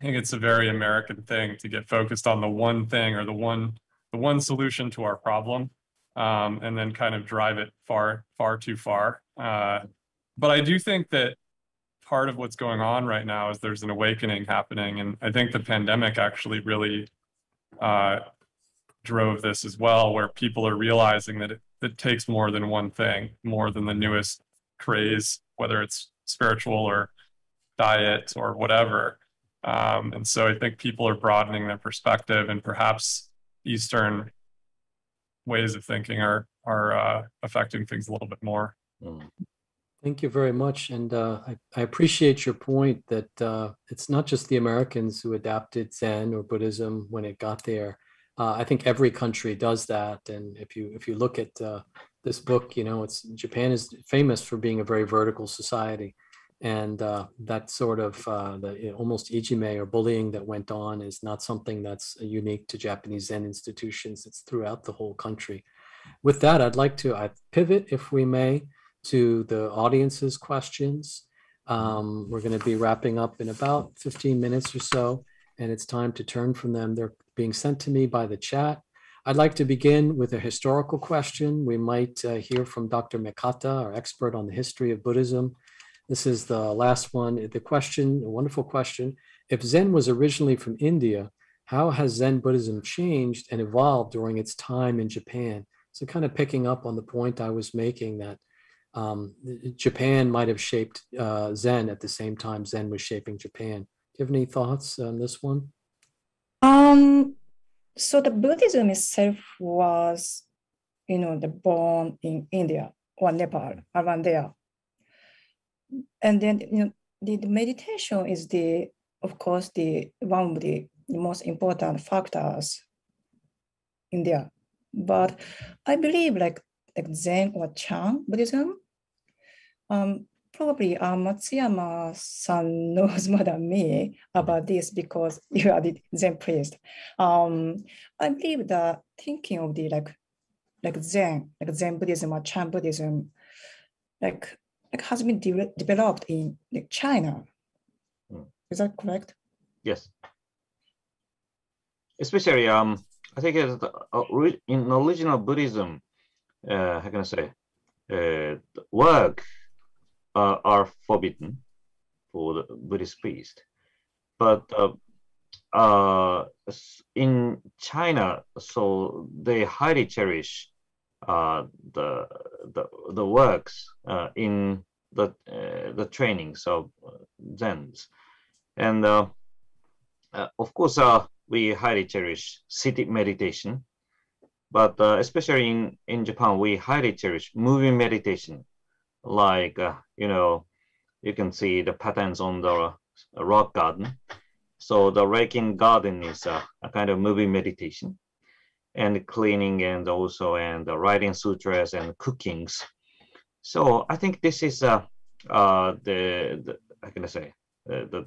I think it's a very American thing to get focused on the one thing or the one the one solution to our problem, um, and then kind of drive it far far too far. Uh, but I do think that part of what's going on right now is there's an awakening happening, and I think the pandemic actually really uh, drove this as well, where people are realizing that it, it takes more than one thing, more than the newest craze, whether it's spiritual or diet or whatever. Um, and so I think people are broadening their perspective, and perhaps Eastern ways of thinking are are uh, affecting things a little bit more. Mm.
Thank you very much, and uh, I, I, appreciate your point that uh, it's not just the Americans who adapted Zen or Buddhism when it got there. Uh, I think every country does that, and if you if you look at uh, this book, you know, it's Japan is famous for being a very vertical society, and uh, that sort of uh, the almost ijime or bullying that went on is not something that's unique to Japanese Zen institutions. It's throughout the whole country. With that, I'd like to I pivot, if we may to the audience's questions. Um, we're going to be wrapping up in about 15 minutes or so, and it's time to turn from them. They're being sent to me by the chat. I'd like to begin with a historical question. We might uh, hear from Dr. Mekata, our expert on the history of Buddhism. This is the last one. The question, a wonderful question. If Zen was originally from India, how has Zen Buddhism changed and evolved during its time in Japan? So, kind of picking up on the point I was making that um, Japan might have shaped uh, Zen at the same time Zen was shaping Japan. Do you have any thoughts on this one?
Um, so the Buddhism itself was, you know, the born in India or Nepal around there, and then you know the, the meditation is the, of course, the one of the, the most important factors in there. But I believe like like Zen or Chan Buddhism. Um, probably uh, Matsuyama-san knows more than me about this because you are the Zen priest. Um, I believe that thinking of the like like Zen, like Zen Buddhism or Chan Buddhism, like like has been de- developed in like China. Mm. Is that correct?
Yes. Especially, um, I think it's uh, in original Buddhism, uh, how can I say, uh, work uh, are forbidden for the Buddhist priest. But uh, uh, in China, so they highly cherish uh, the, the the works uh, in the the trainings of Zens, and of course, we highly cherish seated meditation but uh, especially in, in Japan, we highly cherish moving meditation. Like, uh, you know, you can see the patterns on the uh, rock garden. So the raking garden is a, a kind of moving meditation and cleaning and also and writing sutras and cookings. So I think this is uh, uh, the, the how can I say uh, the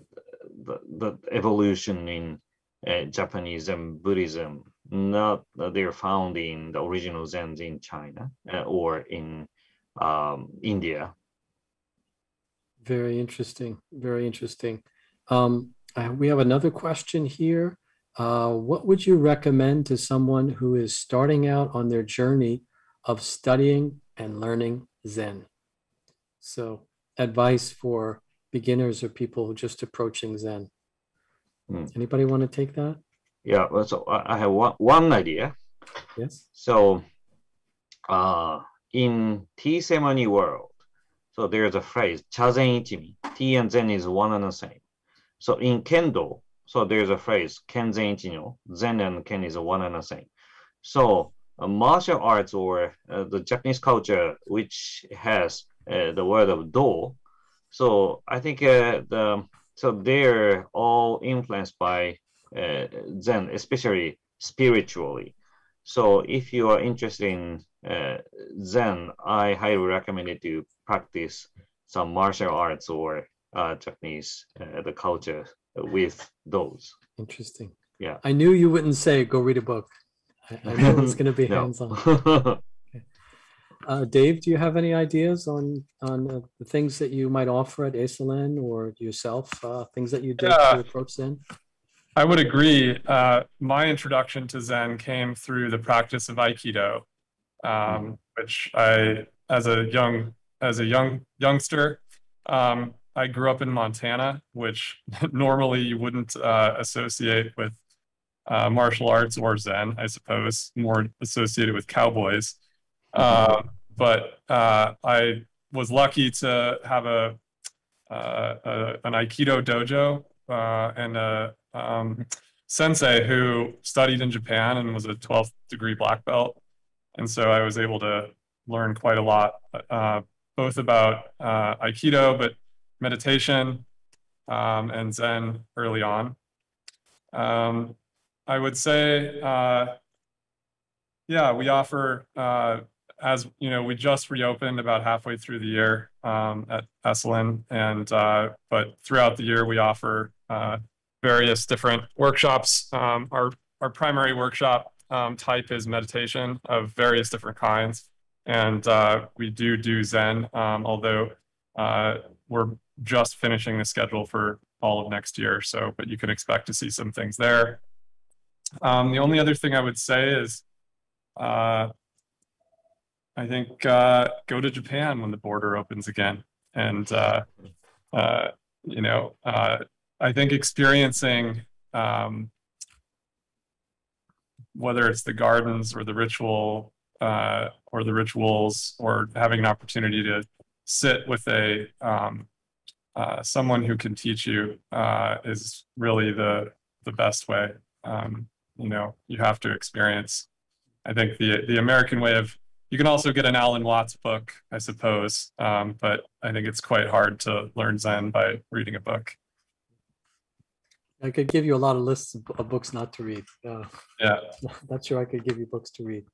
the, the evolution in uh, Japanese and Buddhism, not they're found in the original Zen in China uh, or in um, India.
Very interesting. Very interesting. Um, uh, we have another question here. Uh, what would you recommend to someone who is starting out on their journey of studying and learning Zen? So, advice for beginners or people just approaching Zen.
Hmm.
Anybody want to take that?
Yeah, so I I have one, one idea.
Yes.
So, uh, in tea ceremony world, so there's a phrase chazen ichimi. Tea and Zen is one and the same. So in kendo, so there's a phrase kenzen ichinyo. Zen and Ken is one and the same. So uh, martial arts or uh, the Japanese culture, which has uh, the word of do. So I think uh, the so they're all influenced by uh, Zen, especially spiritually. So if you are interested in uh, Zen, I highly recommend it to practice some martial arts or uh, Japanese uh, the culture with those.
Interesting.
Yeah.
I knew you wouldn't say go read a book. I, I know it's going to be
No.
hands on. Uh, Dave, do you have any ideas on on uh, the things that you might offer at Esalen or yourself? Uh, things that you did
Yeah.
to approach Zen?
I would agree. Uh, my introduction to Zen came through the practice of Aikido, um, which I, as a young as a young youngster, um, I grew up in Montana, which normally you wouldn't uh, associate with uh, martial arts or Zen, I suppose, more associated with cowboys. Uh, but uh, I was lucky to have a, uh, a an Aikido dojo and a um, sensei who studied in Japan and was a 12th degree black belt. And so I was able to learn quite a lot, uh, both about uh, Aikido, but meditation um, and Zen early on. Um, I would say, uh, yeah, we offer, uh, as you know, we just reopened about halfway through the year um, at Esalen, and uh, but throughout the year we offer uh, various different workshops. Um, our our primary workshop um, type is meditation of various different kinds, and uh, we do do Zen, um, although uh, we're just finishing the schedule for all of next year. So, but you can expect to see some things there. Um, the only other thing I would say is, uh, I think uh, go to Japan when the border opens again, and uh, uh, you know, uh, I think experiencing um, whether it's the gardens or the ritual uh, or the rituals or having an opportunity to sit with a um, uh, someone who can teach you uh, is really the the best way. Um, you know, you have to experience. I think the the American way of you can also get an Alan Watts book, I suppose, um, but I think it's quite hard to learn Zen by reading a book.
I could give you a lot of lists of of books not to read. Uh,
Yeah.
not sure I could give you books to read.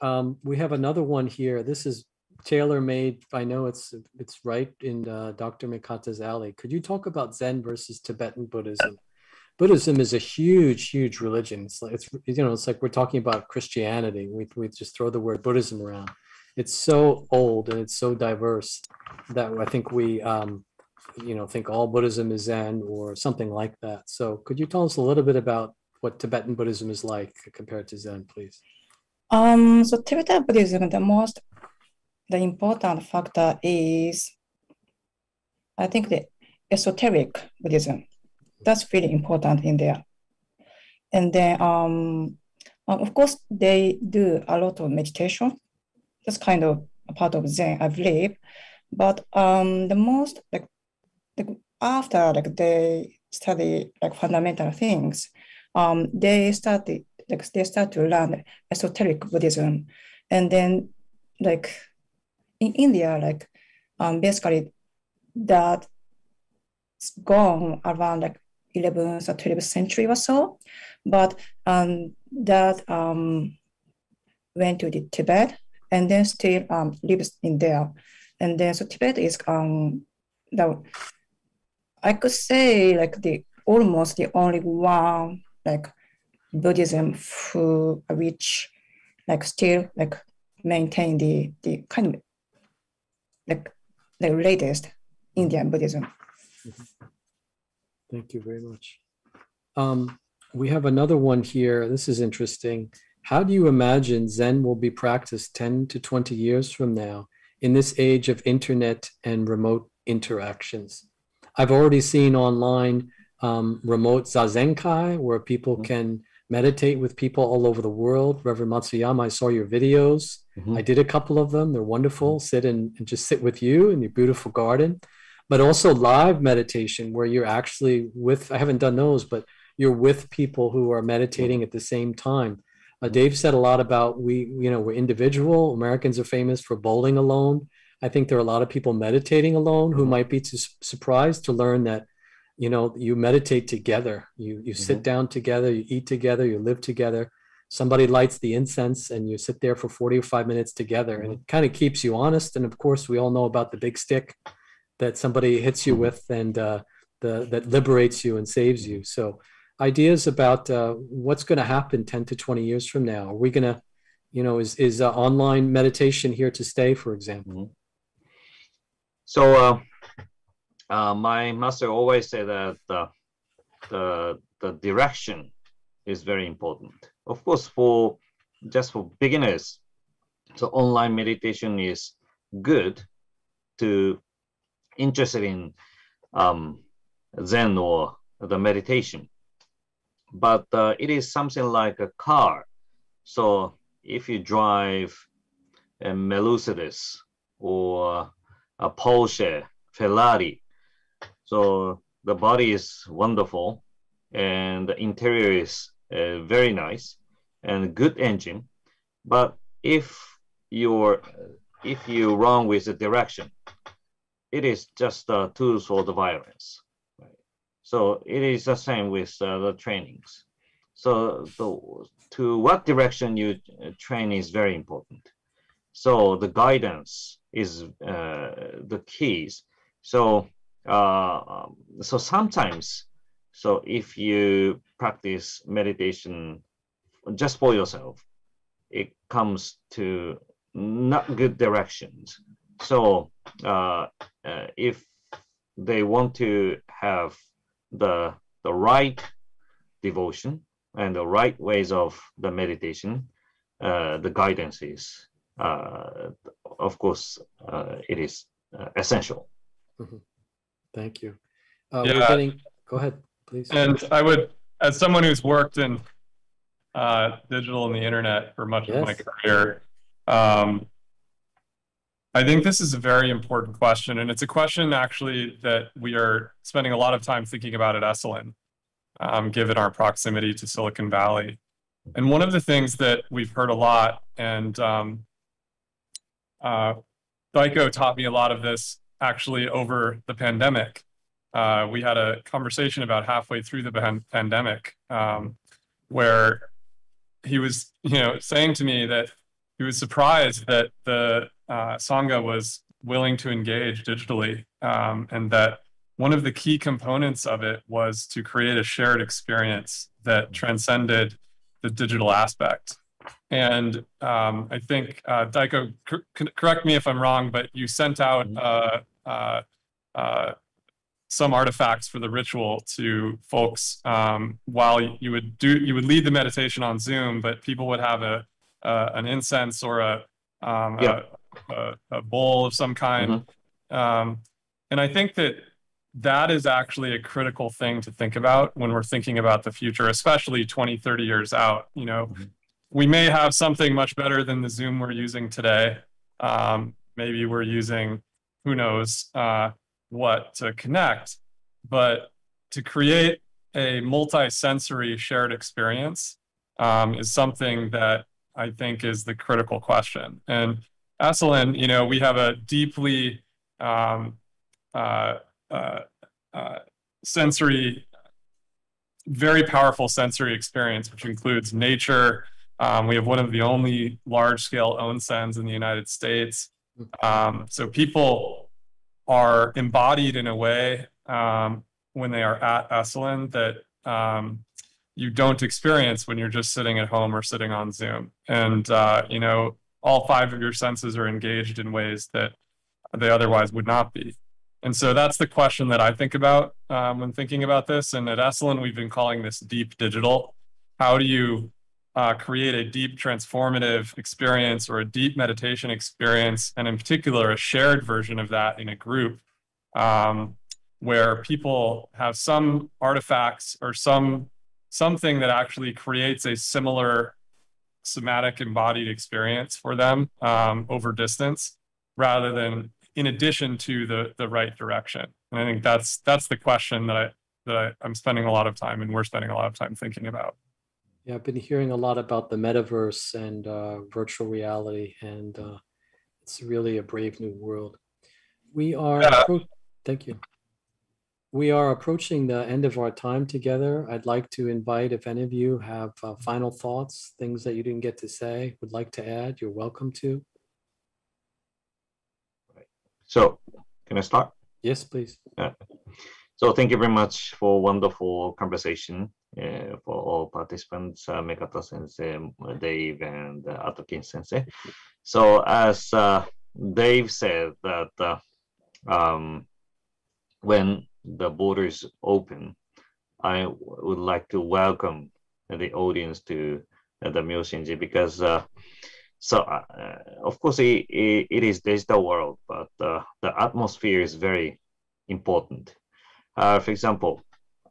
Um, we have another one here. This is tailor-made. I know it's it's right in uh, Dr. Mekata's alley. Could you talk about Zen versus Tibetan Buddhism? Buddhism is a huge, huge religion. It's like it's you know it's like we're talking about Christianity. We we just throw the word Buddhism around. It's so old and it's so diverse that I think we um, you know think all Buddhism is Zen or something like that. So could you tell us a little bit about what Tibetan Buddhism is like compared to Zen, please?
Um, so Tibetan Buddhism, the most, the important factor is, I think the esoteric Buddhism. That's really important in there. And then, um, uh, of course, they do a lot of meditation. That's kind of a part of Zen, I believe. But um, the most like, like after like they study like fundamental things, um, they started like they start to learn esoteric Buddhism, and then like in India, like um, basically that gone around like 11th or 12th century or so, but um, that um, went to the Tibet and then still um, lives in there, and then so Tibet is um, the I could say like the almost the only one like Buddhism who which like still like maintain the the kind of like the latest Indian Buddhism.
Thank you very much. Um, we have another one here. This is interesting. How do you imagine Zen will be practiced 10 to 20 years from now in this age of internet and remote interactions? I've already seen online um, remote Zazenkai where people
Mhm.
can meditate with people all over the world. Reverend Matsuyama, I saw your videos.
Mhm.
I did a couple of them. They're wonderful. Sit and, and just sit with you in your beautiful garden. But also live meditation where you're actually with, I haven't done those, but you're with people who are meditating at the same time. Uh, Dave said a lot about we, you know, we're individual. Americans are famous for bowling alone. I think there are a lot of people meditating alone who
Mhm.
might be su- surprised to learn that, you know, you meditate together. You you sit down together, you eat together, you live together. Somebody lights the incense and you sit there for forty or 45 minutes together and it kind of keeps you honest. And of course, we all know about the big stick that somebody hits you with and uh, the that liberates you and saves you. So ideas about uh, what's going to happen 10 to 20 years from now. Are we going to, you know, is, is uh, online meditation here to stay, for example?
So uh, uh, my master always said that the, the the direction is very important. Of course, for just for beginners, so online meditation is good to interested in um, Zen or the meditation, but uh, it is something like a car. So if you drive a Mercedes or a Porsche, Ferrari. So the body is wonderful and the interior is uh, very nice and good engine. But if you're if you wrong with the direction, it is just a tool for the violence. Right? So it is the same with uh, the trainings. So the, to what direction you uh, train is very important. So the guidance is uh, the keys. So uh, so sometimes, so if you practice meditation just for yourself, it comes to not good directions. So uh, uh, if they want to have the the right devotion and the right ways of the meditation, uh, the guidance is of course, uh, it is uh, essential.
Thank you. Uh, We're
Yeah.
getting, go ahead, please.
And I would, as someone who's worked in uh, digital and the internet for much of my career, um, I think this is a very important question. And it's a question actually that we are spending a lot of time thinking about at Esalen, um, given our proximity to Silicon Valley. And one of the things that we've heard a lot, and um, uh, taught me a lot of this actually over the pandemic. Uh, we had a conversation about halfway through the pan- pandemic um, where he was, you know, saying to me that he was surprised that the uh, Sangha was willing to engage digitally um, and that one of the key components of it was to create a shared experience that transcended the digital aspect. And um, I think, uh, Daiko, cor- correct me if I'm wrong, but you sent out uh, uh, uh, some artifacts for the ritual to folks um, while you would do you would lead the meditation on Zoom, but people would have a uh, an incense or a, um,
Yeah.
a, a bowl of some kind. Um, and I think that that is actually a critical thing to think about when we're thinking about the future, especially 20, 30 years out. You know,
Mhm.
We may have something much better than the Zoom we're using today. Um, maybe we're using, who knows, uh, what to connect, but to create a multi-sensory shared experience um, is something that I think is the critical question. And Esalen, you know, we have a deeply um, uh, uh, uh, sensory, very powerful sensory experience, which includes nature. Um, we have one of the only large-scale onsens in the United States. Um, so people are embodied in a way um, when they are at Esalen that um, you don't experience when you're just sitting at home or sitting on Zoom. And, uh, you know, all five of your senses are engaged in ways that they otherwise would not be. And so that's the question that I think about um, when thinking about this. And at Esalen, we've been calling this deep digital. How do you uh, create a deep transformative experience or a deep meditation experience, and in particular, a shared version of that in a group um, where people have some artifacts or some something that actually creates a similar somatic embodied experience for them um, over distance rather than in addition to the the right direction. And i think that's that's the question that i that I, i'm spending a lot of time and we're spending a lot of time thinking about
Yeah, I've been hearing a lot about the metaverse and uh, virtual reality, and uh, it's really a brave new world. We are,
Yeah.
appro- thank you. We are approaching the end of our time together. I'd like to invite if any of you have uh, final thoughts, things that you didn't get to say, would like to add, you're welcome to.
So can I start?
Yes, please.
So thank you very much for wonderful conversation uh, for all participants, uh, Mekata Sensei, Dave, and uh, Atokin Sensei. So as uh, Dave said that uh, um, when the borders open, I would like to welcome the audience to uh, the Myoshinji because uh, so of course it, it, it is digital world, but the atmosphere is very important. Uh, for example,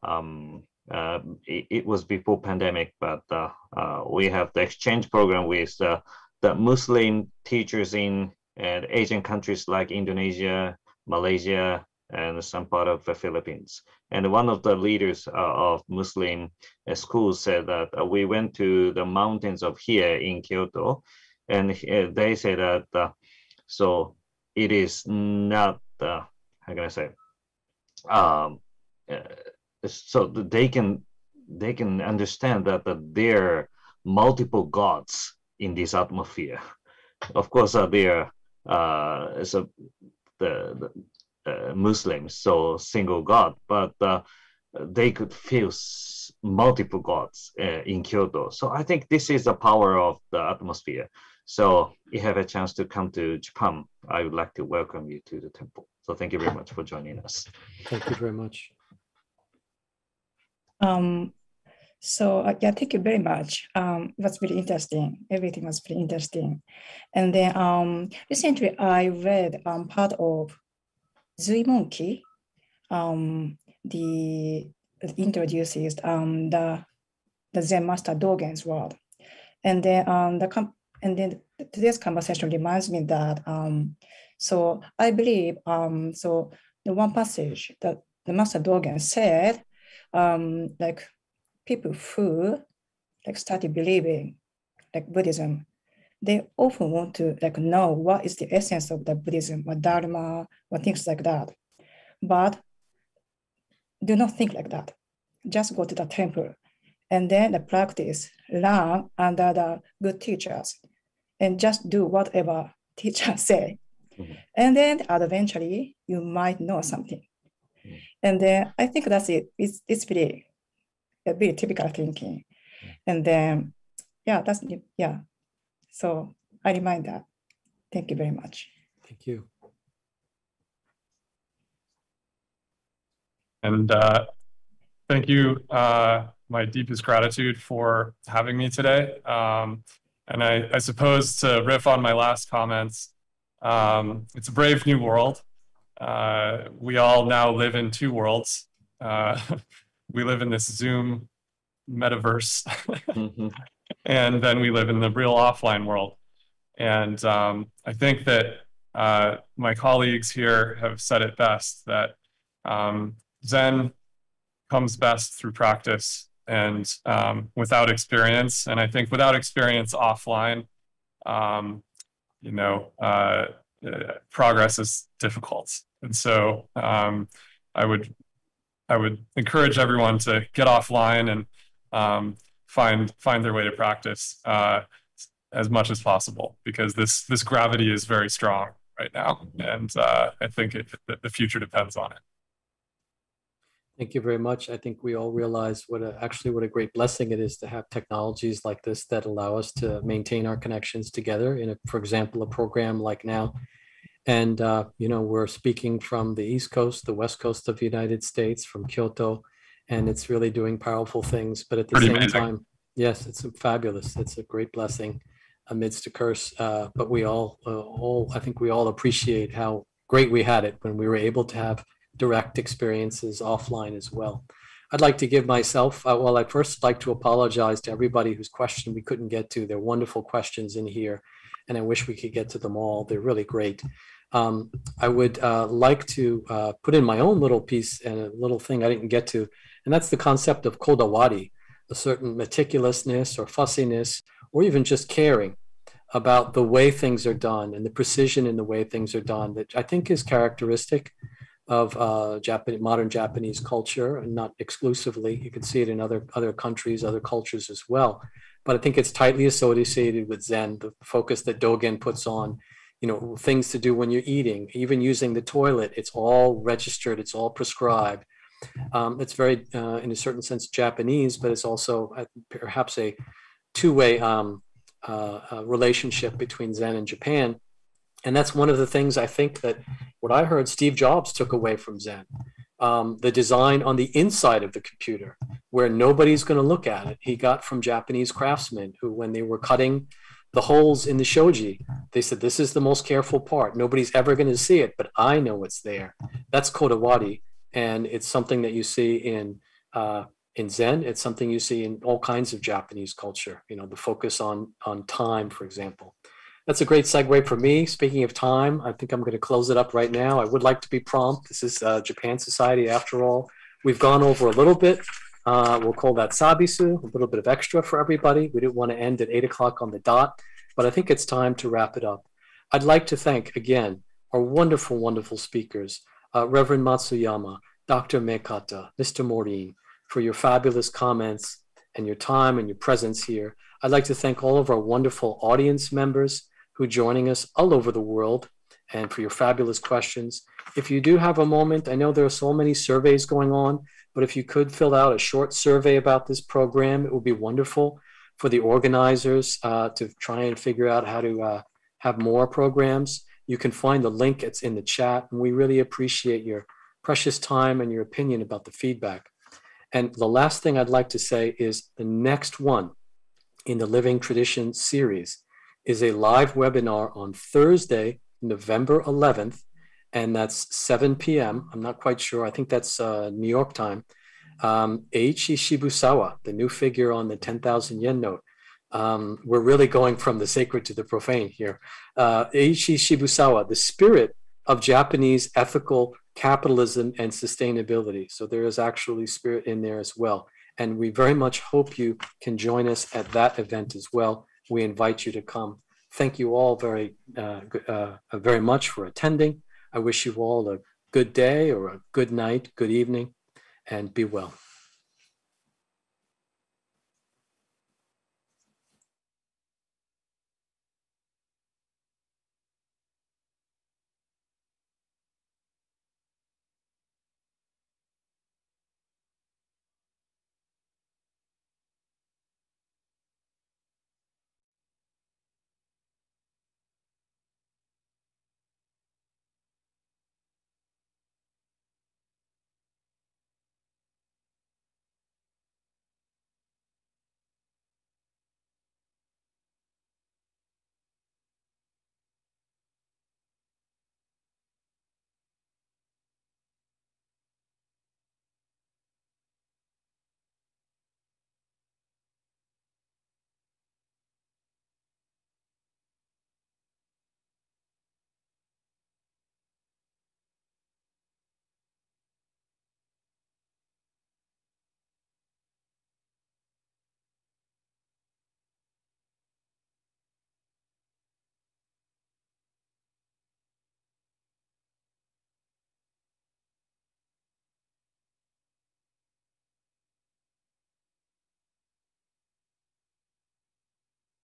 um, uh, it, it was before pandemic, but uh, uh, we have the exchange program with uh, the Muslim teachers in Asian countries like Indonesia, Malaysia, and some part of the Philippines. And one of the leaders uh, of Muslim uh, schools said that uh, we went to the mountains of here in Kyoto, and they said that so it is not how can I say um, uh, so they can they can understand that, that there are multiple gods in this atmosphere. Of course, uh, there uh, so the, the uh, Muslims so single god, but uh, they could feel multiple gods uh, in Kyoto. So I think this is the power of the atmosphere. So if you have a chance to come to Japan. I would like to welcome you to the temple. So thank you very much for joining us.
Thank you very much.
Um, so uh, yeah, thank you very much. Um, it was very interesting. Everything was very interesting. And then um, recently I read um, part of Zuimonki, um, the it introduces um, the the Zen master Dogen's world. And then um, the com- and then today's conversation reminds me that um, so I believe um, so the one passage that the master Dogen said um, like people who like started believing like Buddhism, they often want to like know what is the essence of the Buddhism or Dharma or things like that. But do not think like that. Just go to the temple and then the practice, learn under the good teachers and just do whatever teachers say.
Mhm.
And then eventually you might know something.
Mhm.
And then I think that's it. It's, it's pretty, a very typical thinking. And then, yeah, that's, yeah. So I remind that. Thank you very much.
Thank you.
And uh, thank you. Uh, my deepest gratitude for having me today. Um, and I, I suppose to riff on my last comments, um, it's a brave new world. Uh, we all now live in two worlds. Uh, we live in this Zoom metaverse,
Mhm.
and then we live in the real offline world. And um, I think that uh, my colleagues here have said it best that um, Zen comes best through practice and um, without experience. And I think without experience offline, um, you know, uh, uh, progress is difficult. And so um, I would I would encourage everyone to get offline and um, find find their way to practice uh, as much as possible because this this gravity is very strong right now, and uh, I think it, the future depends on it.
Thank you very much. I think we all realize what a, actually what a great blessing it is to have technologies like this that allow us to maintain our connections together in a, for example, a program like now. And, uh, you know, we're speaking from the East Coast, the West Coast of the United States, from Kyoto, and it's really doing powerful things. But at the
Pretty
same
amazing.
time, yes, it's fabulous. It's a great blessing amidst a curse. Uh, but we all, uh, all, I think we all appreciate how great we had it when we were able to have direct experiences offline as well. I'd like to give myself, uh, well, I'd first like to apologize to everybody whose question we couldn't get to. They're wonderful questions in here, and I wish we could get to them all. They're really great. Um, I would uh, like to uh, put in my own little piece and a little thing I didn't get to, and that's the concept of kodawari, a certain meticulousness or fussiness, or even just caring about the way things are done and the precision in the way things are done that I think is characteristic of uh, Japan, modern Japanese culture, and not exclusively. You can see it in other other countries, other cultures as well. But I think it's tightly associated with Zen, the focus that Dogen puts on, you know, things to do when you're eating, even using the toilet. It's all registered. It's all prescribed. Um, it's very, uh, in a certain sense, Japanese, but it's also uh, perhaps a two-way um, uh, uh, relationship between Zen and Japan. And that's one of the things I think that what I heard Steve Jobs took away from Zen. Um, the design on the inside of the computer, where nobody's going to look at it, he got from Japanese craftsmen who, when they were cutting the holes in the shoji, they said, This is the most careful part. Nobody's ever going to see it, but I know it's there. That's Kodawari. And it's something that you see in uh, in Zen. It's something you see in all kinds of Japanese culture. You know, the focus on on time, for example. That's a great segue for me. Speaking of time, I think I'm going to close it up right now. I would like to be prompt. This is uh, Japan Society, after all. We've gone over a little bit. Uh, we'll call that sabisu, a little bit of extra for everybody. We didn't want to end at eight o'clock on the dot, but I think it's time to wrap it up. I'd like to thank again our wonderful, wonderful speakers, uh, Reverend Matsuyama, Dr. Mekata, Mr. Morin, for your fabulous comments and your time and your presence here. I'd like to thank all of our wonderful audience members who are joining us all over the world and for your fabulous questions. If you do have a moment, I know there are so many surveys going on, but if you could fill out a short survey about this program, it would be wonderful for the organizers uh, to try and figure out how to uh, have more programs. You can find the link, it's in the chat, and we really appreciate your precious time and your opinion about the feedback. And the last thing I'd like to say is the next one in the Living Tradition series is a live webinar on Thursday, November 11th, and that's 7 p.m. I'm not quite sure. I think that's uh, New York time. Um, Eiichi Shibusawa, the new figure on the 10,000 yen note. Um, we're really going from the sacred to the profane here. Uh, Eiichi Shibusawa, the spirit of Japanese ethical capitalism and sustainability. So there is actually spirit in there as well. And we very much hope you can join us at that event as well. We invite you to come. Thank you all very, uh, uh, very much for attending. I wish you all a good day or a good night, good evening, and be well.